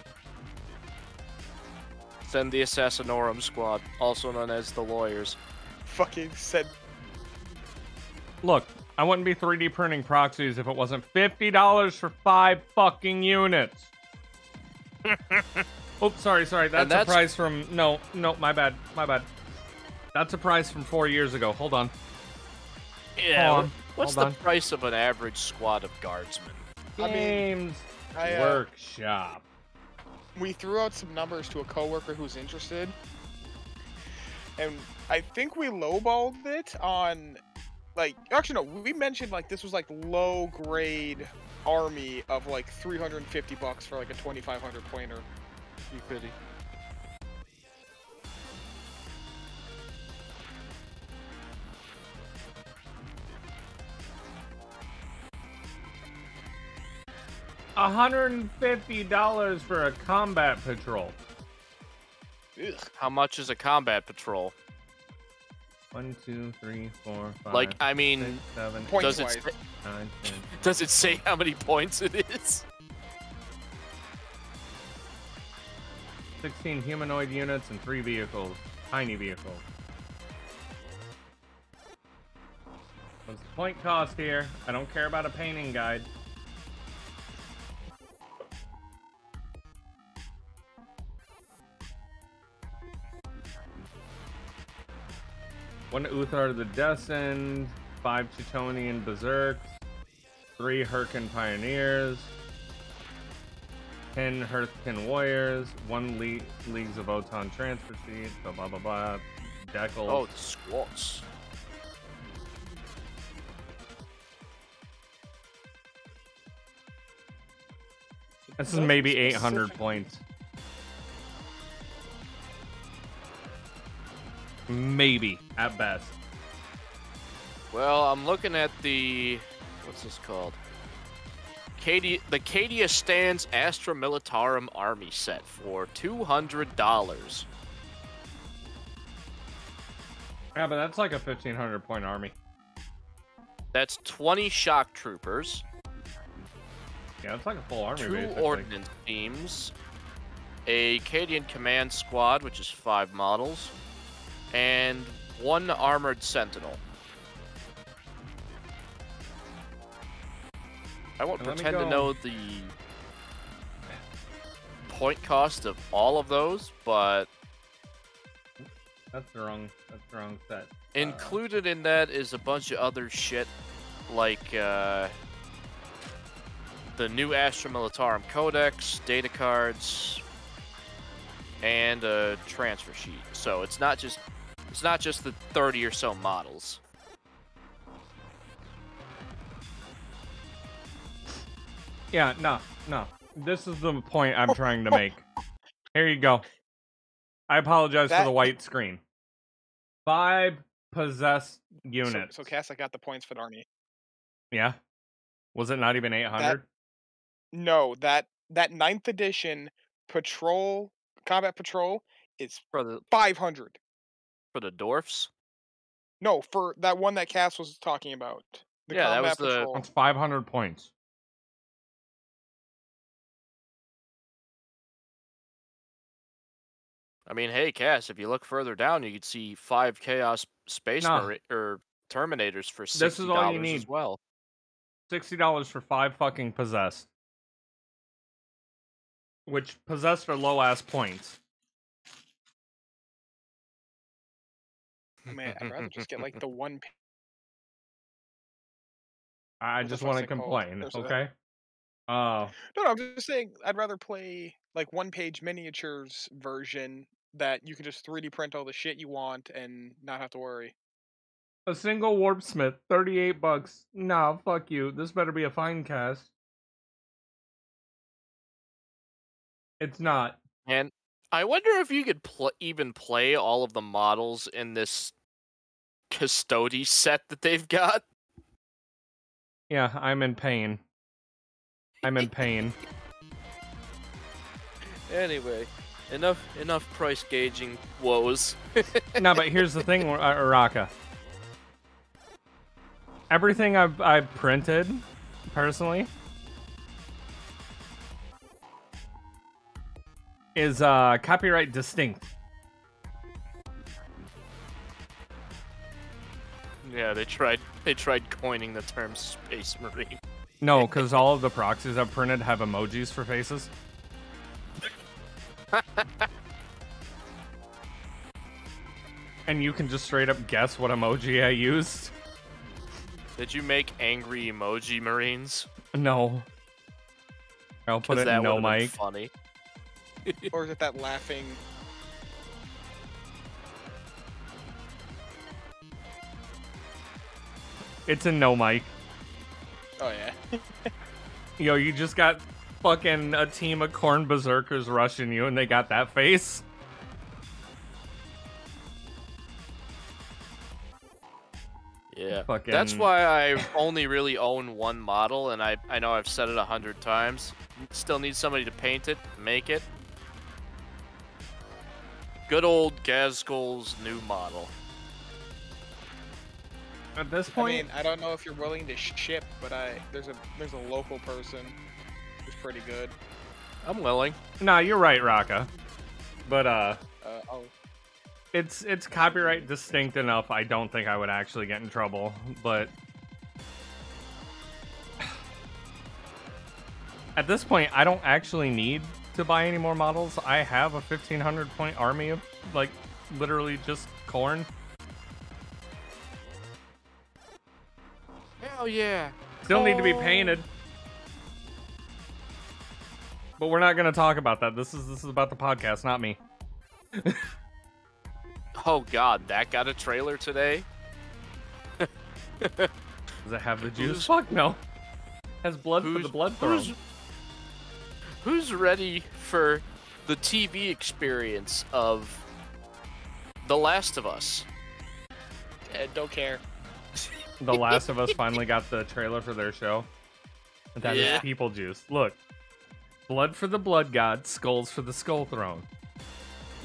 Speaker 3: Send the Assassinorum Squad, also known as the Lawyers.
Speaker 2: Fucking said
Speaker 1: Look, I wouldn't be 3D printing proxies if it wasn't $50 for five fucking units. Oops, sorry, sorry. That's,
Speaker 3: that's-
Speaker 1: a price from. No, no, my bad, my bad. That's a price from four years ago. Hold on.
Speaker 3: Yeah.
Speaker 1: Hold on,
Speaker 3: What's
Speaker 1: hold
Speaker 3: the
Speaker 1: on.
Speaker 3: price of an average squad of guardsmen?
Speaker 2: I mean,
Speaker 1: Games
Speaker 2: I, uh,
Speaker 1: Workshop.
Speaker 2: we threw out some numbers to a coworker who's interested, and I think we lowballed it on, like, actually no, we mentioned like this was like low grade army of like 350 bucks for like a 2500 pointer.
Speaker 3: You pity.
Speaker 1: $150 for a combat patrol.
Speaker 2: Ugh.
Speaker 3: How much is a combat patrol?
Speaker 1: One, two, three, four, five,
Speaker 3: Like, I mean,
Speaker 1: seven,
Speaker 2: Point-
Speaker 3: does it say,
Speaker 1: nine, ten.
Speaker 3: does it say how many points it is?
Speaker 1: 16 humanoid units and three vehicles. Tiny vehicles. What's the point cost here? I don't care about a painting guide. One Uthar the Destined, five Cthonian Berserks, three Hernkyn Pioneers, 10 Hearthkyn Warriors, 1 Le- Leagues of Votann transfer sheet, blah blah blah blah. Deckles.
Speaker 3: Oh, the squats.
Speaker 1: this is maybe 800 points. Maybe, at best.
Speaker 3: Well, I'm looking at the what's this called? Cadia, the Cadia Stands Astra Militarum Army set for two hundred dollars.
Speaker 1: Yeah, but that's like a 1500 point army.
Speaker 3: That's twenty shock troopers,
Speaker 1: Yeah, it's like a full army
Speaker 3: two
Speaker 1: basically.
Speaker 3: ordnance teams, a Cadian command squad, which is five models, and one armored sentinel. I won't
Speaker 1: me
Speaker 3: pretend to know the point cost of all of those, but
Speaker 1: That's the wrong. That's the wrong set. Uh,
Speaker 3: included in that is a bunch of other shit, like uh, the new Astra Militarum Codex, data cards, and a transfer sheet. So it's not just it's not just the 30 or so models.
Speaker 1: Yeah, no, no. This is the point I'm trying to make. Here you go. I apologize for the white screen. Five possessed
Speaker 2: So,
Speaker 1: units.
Speaker 2: so Cass, I got the points for the army.
Speaker 1: yeah. Was it not even 800?
Speaker 2: No, that that ninth edition patrol combat patrol is
Speaker 3: For the
Speaker 2: 500.
Speaker 3: For the dwarfs.
Speaker 2: No, for that one that Cass was talking about. The
Speaker 3: Yeah, that
Speaker 2: combat
Speaker 3: was the-
Speaker 2: patrol.
Speaker 1: That's 500 points.
Speaker 3: I mean, hey, Cass, if you look further down, you could see five Chaos Space
Speaker 1: Nah.
Speaker 3: Mari- or Terminators for
Speaker 1: This is all you
Speaker 3: dollars as well.
Speaker 1: $60 for five fucking possessed. Which possessed are low ass points.
Speaker 2: Man, I'd rather just get like the one. pa-
Speaker 1: I just want to complain,
Speaker 2: There's a-
Speaker 1: okay? Uh,
Speaker 2: No, no, I'm just saying I'd rather play like one page miniatures version that you can just 3D print all the shit you want and not have to worry.
Speaker 1: a single warp smith, 38 bucks. Nah, fuck you. This better be a fine cast. It's not.
Speaker 3: And I wonder if you could pl- even play all of the models in this Custody set that they've got.
Speaker 1: Yeah, I'm in pain. I'm in pain.
Speaker 3: Anyway, enough enough price gauging woes.
Speaker 1: no, but here's the thing, uh, Araka. Everything I've I've printed, personally, is uh copyright distinct.
Speaker 3: Yeah, they tried they tried coining the term space marine.
Speaker 1: No, because all of the proxies I've printed have emojis for faces. and you can just straight up guess what emoji I used.
Speaker 3: Did you make angry emoji marines?
Speaker 1: No. I'll put it
Speaker 3: that
Speaker 1: in no
Speaker 3: would've
Speaker 1: mic.
Speaker 3: Funny.
Speaker 2: Or is it that laughing?
Speaker 1: It's a no mic.
Speaker 2: Oh yeah.
Speaker 1: Yo, you just got fucking a team of Khorne berserkers rushing you, and they got that face.
Speaker 3: Yeah.
Speaker 1: Fucking.
Speaker 3: That's why I only really own one model, and I I know I've said it a hundred times. Still need somebody to paint it, make it. Good old Ghazghkull's new model.
Speaker 1: At this point,
Speaker 2: I
Speaker 1: point,
Speaker 2: mean, I don't know if you're willing to ship, but I there's a there's a local person who's pretty good.
Speaker 3: I'm willing.
Speaker 1: nah, you're right, Raka. But uh,
Speaker 2: Uh, I'll
Speaker 1: it's it's copyright distinct enough. I don't think I would actually get in trouble. But at this point, I don't actually need to buy any more models. I have a 1500 point army of like literally just Khorne.
Speaker 3: Hell yeah.
Speaker 1: Still need to be
Speaker 3: Oh.
Speaker 1: painted. But we're not going to talk about that. This is this is about the podcast, not me.
Speaker 3: Oh god, that got a trailer today.
Speaker 1: Does it have the juice?
Speaker 3: Who's-
Speaker 1: Fuck no. Has blood for the
Speaker 3: Who's-
Speaker 1: blood
Speaker 3: who's,
Speaker 1: throne.
Speaker 3: who's ready for the TV experience of The Last of Us?
Speaker 2: eh, don't care.
Speaker 1: The Last of Us finally got the trailer for their show. And That is
Speaker 3: Yeah.
Speaker 1: people juice. Look. Blood for the blood god, skulls for the skull throne.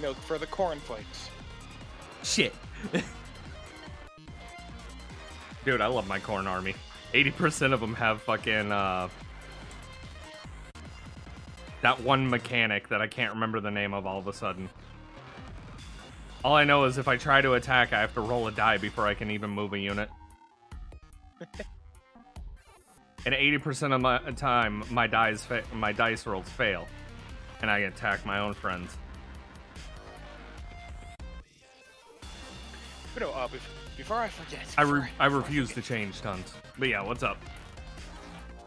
Speaker 2: Milk for the cornflakes.
Speaker 1: Shit. Dude, I love my Khorne army. 80% of them have fucking, uh... That one mechanic that I can't remember the name of all of a sudden. All I know is if I try to attack, I have to roll a die before I can even move a unit. And 80% of my time my dice fa- my dice rolls fail, and I attack my own friends.
Speaker 2: But no, uh, bef- before I forget,
Speaker 1: I re- I
Speaker 2: before
Speaker 1: refuse to change tons. But yeah, what's up?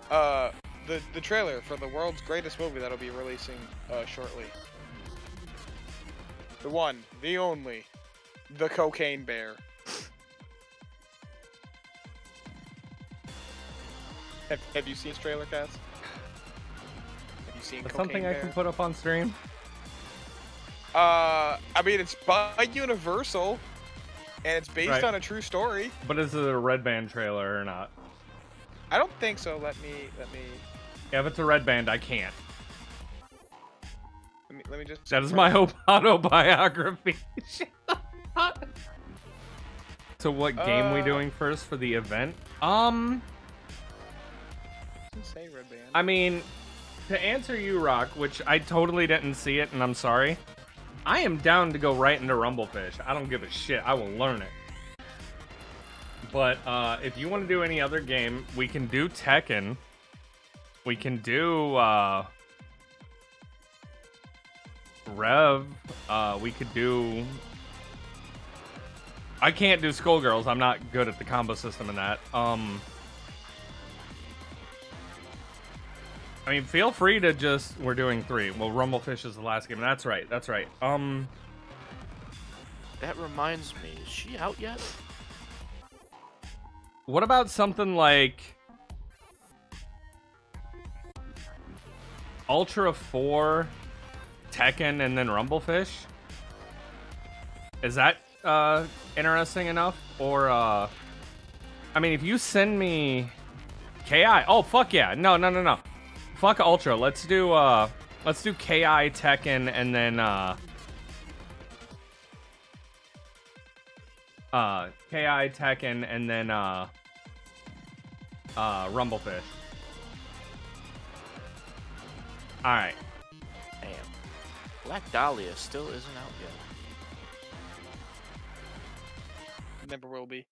Speaker 2: Uh, the the trailer for the world's greatest movie that'll be releasing uh, shortly. The one, the only, the Cocaine Bear. Have, have you seen this trailer, Cass? Have you seen
Speaker 1: That's
Speaker 2: Cocaine
Speaker 1: something I can put up on stream.
Speaker 2: Uh, I mean, it's by Universal, and it's based
Speaker 1: Right.
Speaker 2: on a true story.
Speaker 1: But is it a red band trailer or not?
Speaker 2: I don't think so. Let me, let me,
Speaker 1: Yeah, if it's a red band, I can't.
Speaker 2: let me, let me just.
Speaker 1: That is my au- autobiography. so what game we
Speaker 2: Uh,
Speaker 1: doing first for the event? Um,
Speaker 2: Doesn't say red band.
Speaker 1: I mean, to answer you, Rock, which I totally didn't see it, and I'm sorry. I am down to go right into Rumblefish. I don't give a shit. I will learn it. But uh, if you want to do any other game, we can do Tekken. We can do uh, Rev. Uh, we could do. I can't do Skullgirls. I'm not good at the combo system in that. Um. I mean, feel free to just. We're doing three. Well, Rumblefish is the last game. That's right. That's right. Um.
Speaker 3: That reminds me, is she out yet?
Speaker 1: What about something like Ultra 4, Tekken, and then Rumblefish? Is that uh, interesting enough? Or, uh, I mean, if you send me KI, oh fuck yeah, no, no, no, no, fuck Ultra. Let's do, uh, let's do KI, Tekken, and then, uh, uh, KI, Tekken, and then, uh, uh, Rumblefish. Alright.
Speaker 3: Damn. Black Dahlia still isn't out yet.
Speaker 2: Never will be.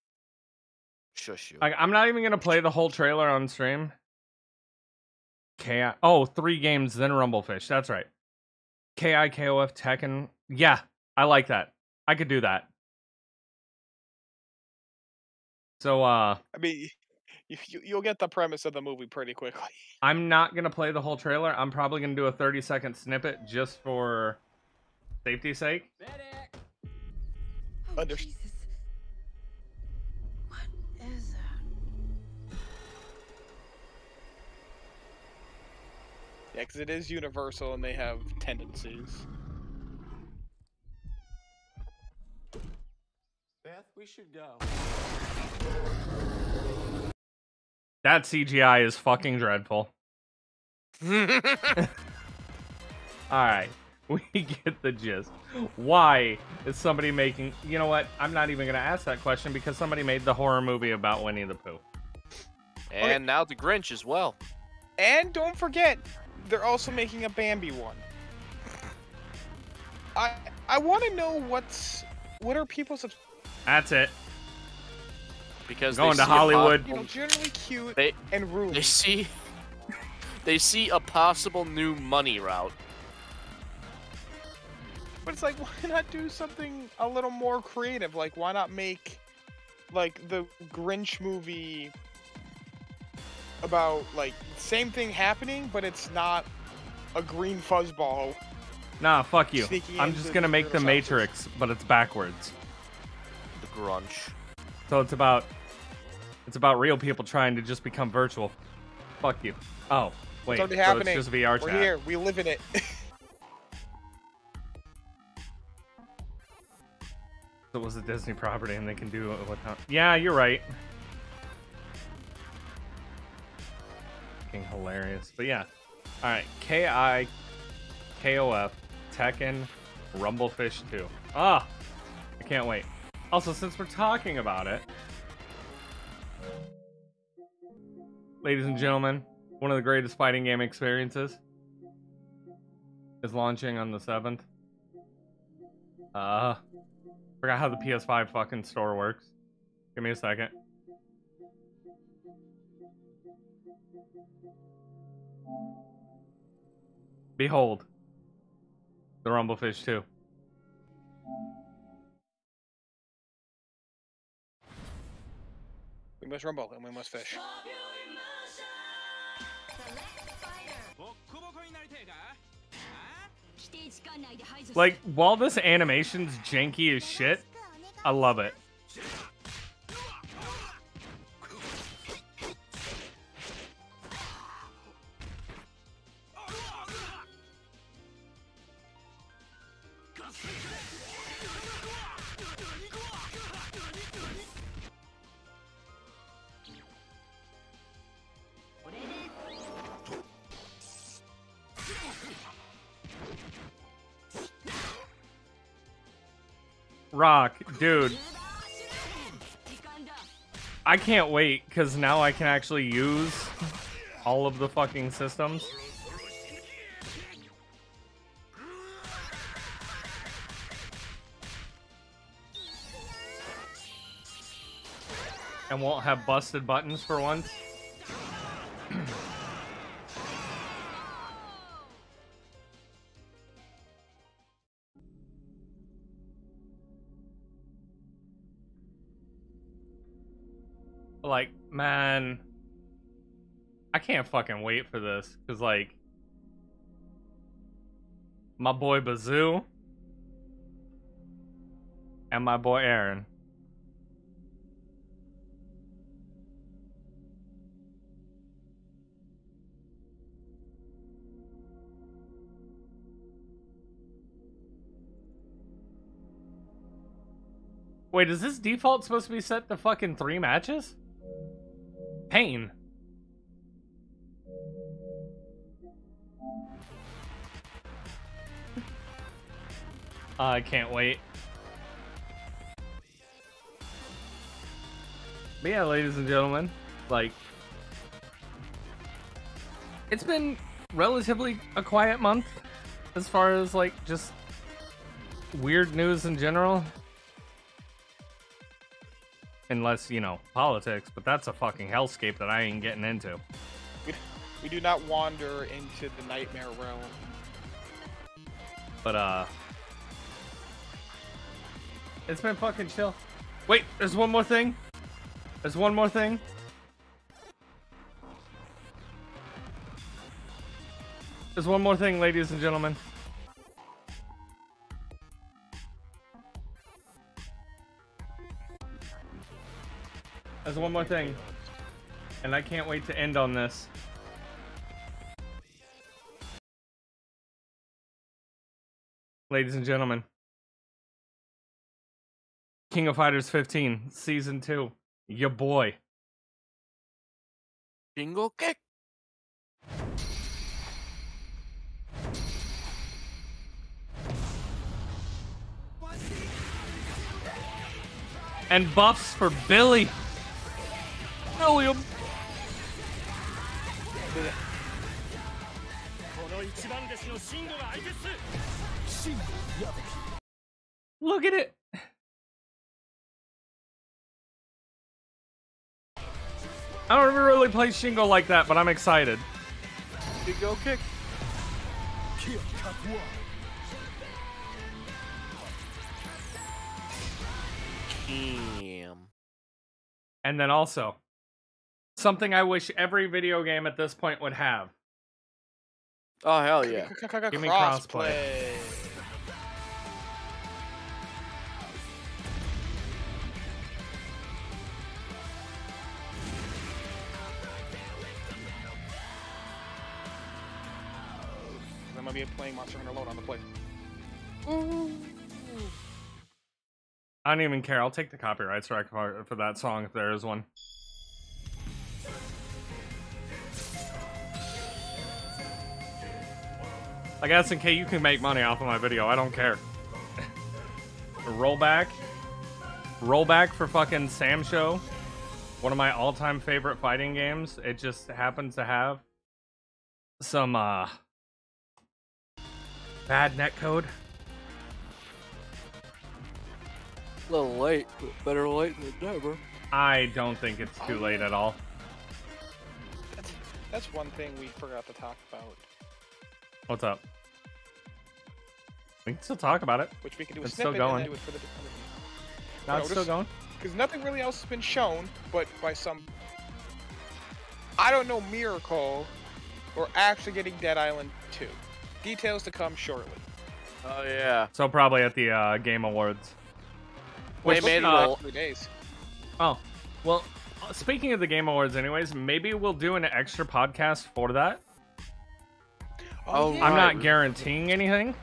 Speaker 3: Shush you.
Speaker 1: I, I'm not even gonna play the whole trailer on stream. KI. Oh, three games, then Rumblefish. That's right. KI, KOF, Tekken. Yeah, I like that. I could do that. So, uh,
Speaker 2: I mean, you, you, you'll get the premise of the movie pretty quickly.
Speaker 1: I'm not gonna play the whole trailer. I'm probably gonna do a 30 second snippet just for safety's sake.
Speaker 4: Oh,
Speaker 2: Underst- Yeah, because it is Universal and they have tendencies.
Speaker 5: Beth, we should go.
Speaker 1: That CGI is fucking dreadful. Alright, we get the gist. Why is somebody making. You know what? I'm not even going to ask that question because somebody made the horror movie about Winnie the Pooh.
Speaker 3: and now the Grinch as well.
Speaker 2: And don't forget, they're also making a Bambi one. I I want to know what's what are people's obs-
Speaker 1: That's it.
Speaker 3: Because
Speaker 1: Going to
Speaker 3: see a
Speaker 1: Hollywood.
Speaker 2: you know
Speaker 3: possible-
Speaker 2: generally cute
Speaker 3: They
Speaker 2: and rude.
Speaker 3: they see they see a possible new money route.
Speaker 2: But it's like, why not do something a little more creative? Like, why not make like the Grinch movie about like same thing happening, but it's not a green fuzzball.
Speaker 1: Nah, fuck you. I'm just going to make the
Speaker 2: Turtles'
Speaker 1: Matrix, but it's backwards.
Speaker 3: The grunch.
Speaker 1: So it's about. It's about real people trying to just become virtual. Fuck you. Oh, wait.
Speaker 2: it's already
Speaker 1: so
Speaker 2: happening.
Speaker 1: it's just VR
Speaker 2: We're
Speaker 1: chat.
Speaker 2: here. We live in it.
Speaker 1: It was a Disney property and they can do it without. Yeah, you're right. Fucking hilarious. But yeah. Alright. K I K O F Tekken Rumblefish 2. Ah! I can't wait. Also, since we're talking about it, ladies and gentlemen, one of the greatest fighting game experiences is launching on the 7th. Uh, Forgot how the PS5 fucking store works. Give me a second. Behold. The Rumblefish 2.
Speaker 2: We must rumble and we must fish.
Speaker 1: Like, while this animation's janky as shit, I love it. Rock, dude. I can't wait because now I can actually use all of the fucking systems. And won't have busted buttons for once. Man, I can't fucking wait for this because, like, my boy Bazoo and my boy Aaron. Wait, is this default supposed to be set to fucking three matches? Pain. I can't wait. But yeah, ladies and gentlemen, like, it's been relatively a quiet month as far as like just weird news in general. Unless, you know, politics, but that's a fucking hellscape that I ain't getting into.
Speaker 2: We, we do not wander into the nightmare realm.
Speaker 1: But, uh. It's been fucking chill. Wait, there's one more thing. There's one more thing. There's one more thing, ladies and gentlemen. There's one more thing. And I can't wait to end on this. Ladies and gentlemen. King of Fighters 15, Season 2. Your boy.
Speaker 3: Jingle kick.
Speaker 1: And buffs for Billy. William. Look at it. I don't ever really play Shingo like that, but I'm excited.
Speaker 3: Jingle kick. Damn.
Speaker 1: And then also, something I wish every video game at this point would have.
Speaker 3: Oh hell yeah.
Speaker 1: Give me
Speaker 2: Crossplay. I'm gonna be playing Monster Hunter Load on the play.
Speaker 1: I don't even care. I'll take the copyright strike for, for that song if there is one. Like SNK, you can make money off of my video. I don't care. Rollback. Rollback for fucking SamSho. One of my all-time favorite fighting games. It just happens to have some uh bad netcode.
Speaker 3: A little late, but better late than never.
Speaker 1: I don't think it's too late at all.
Speaker 2: That's one thing we forgot to talk about,
Speaker 1: What's up? We can still talk about it.
Speaker 2: which we can do a
Speaker 1: It's still
Speaker 2: snippet and
Speaker 1: going.
Speaker 2: then do it for the definitive.
Speaker 1: No, it's still going.
Speaker 2: Because nothing really else has been shown, but by some, I don't know, miracle, we're actually getting Dead Island 2. Details to come shortly.
Speaker 3: Oh yeah.
Speaker 1: So probably at the uh, Game Awards.
Speaker 3: They
Speaker 1: Which,
Speaker 3: made
Speaker 1: uh.
Speaker 2: Three days.
Speaker 1: Oh, well, uh, speaking of the Game Awards, anyways, maybe we'll do an extra podcast for that.
Speaker 3: Oh,
Speaker 2: yeah.
Speaker 1: I'm
Speaker 3: Right.
Speaker 1: not guaranteeing anything,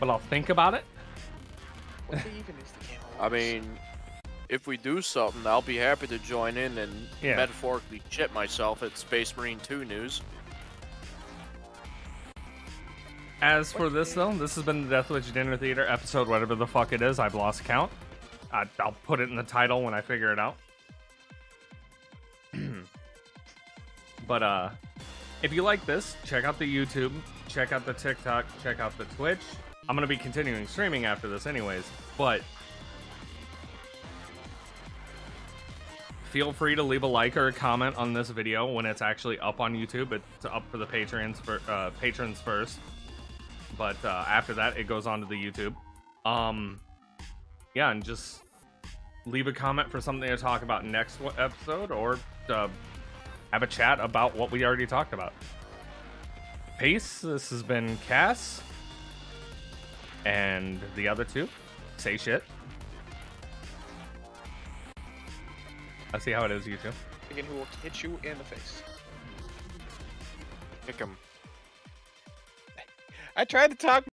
Speaker 1: but I'll think about it.
Speaker 2: What even is the Game
Speaker 3: I mean, if we do something, I'll be happy to join in and
Speaker 1: Yeah.
Speaker 3: metaphorically chip myself at Space Marine 2 news.
Speaker 1: As for this, though, this has been the Death Wish Dinner Theater episode, whatever the fuck it is. I've lost count. I, I'll put it in the title when I figure it out. but, uh, if you like this, check out the YouTube, check out the TikTok, check out the Twitch. I'm going to be continuing streaming after this, anyways, but feel free to leave a like or a comment on this video when it's actually up on YouTube. It's up for the patrons for uh, patrons first but uh, after that it goes on to the youtube um yeah and just leave a comment for something to talk about next episode or uh, have a chat about what we already talked about peace this has been Cas. And the other two. Say shit. I see how it is you two.
Speaker 2: Again, who will hit you in the face.
Speaker 3: Kick him.
Speaker 2: I tried to talk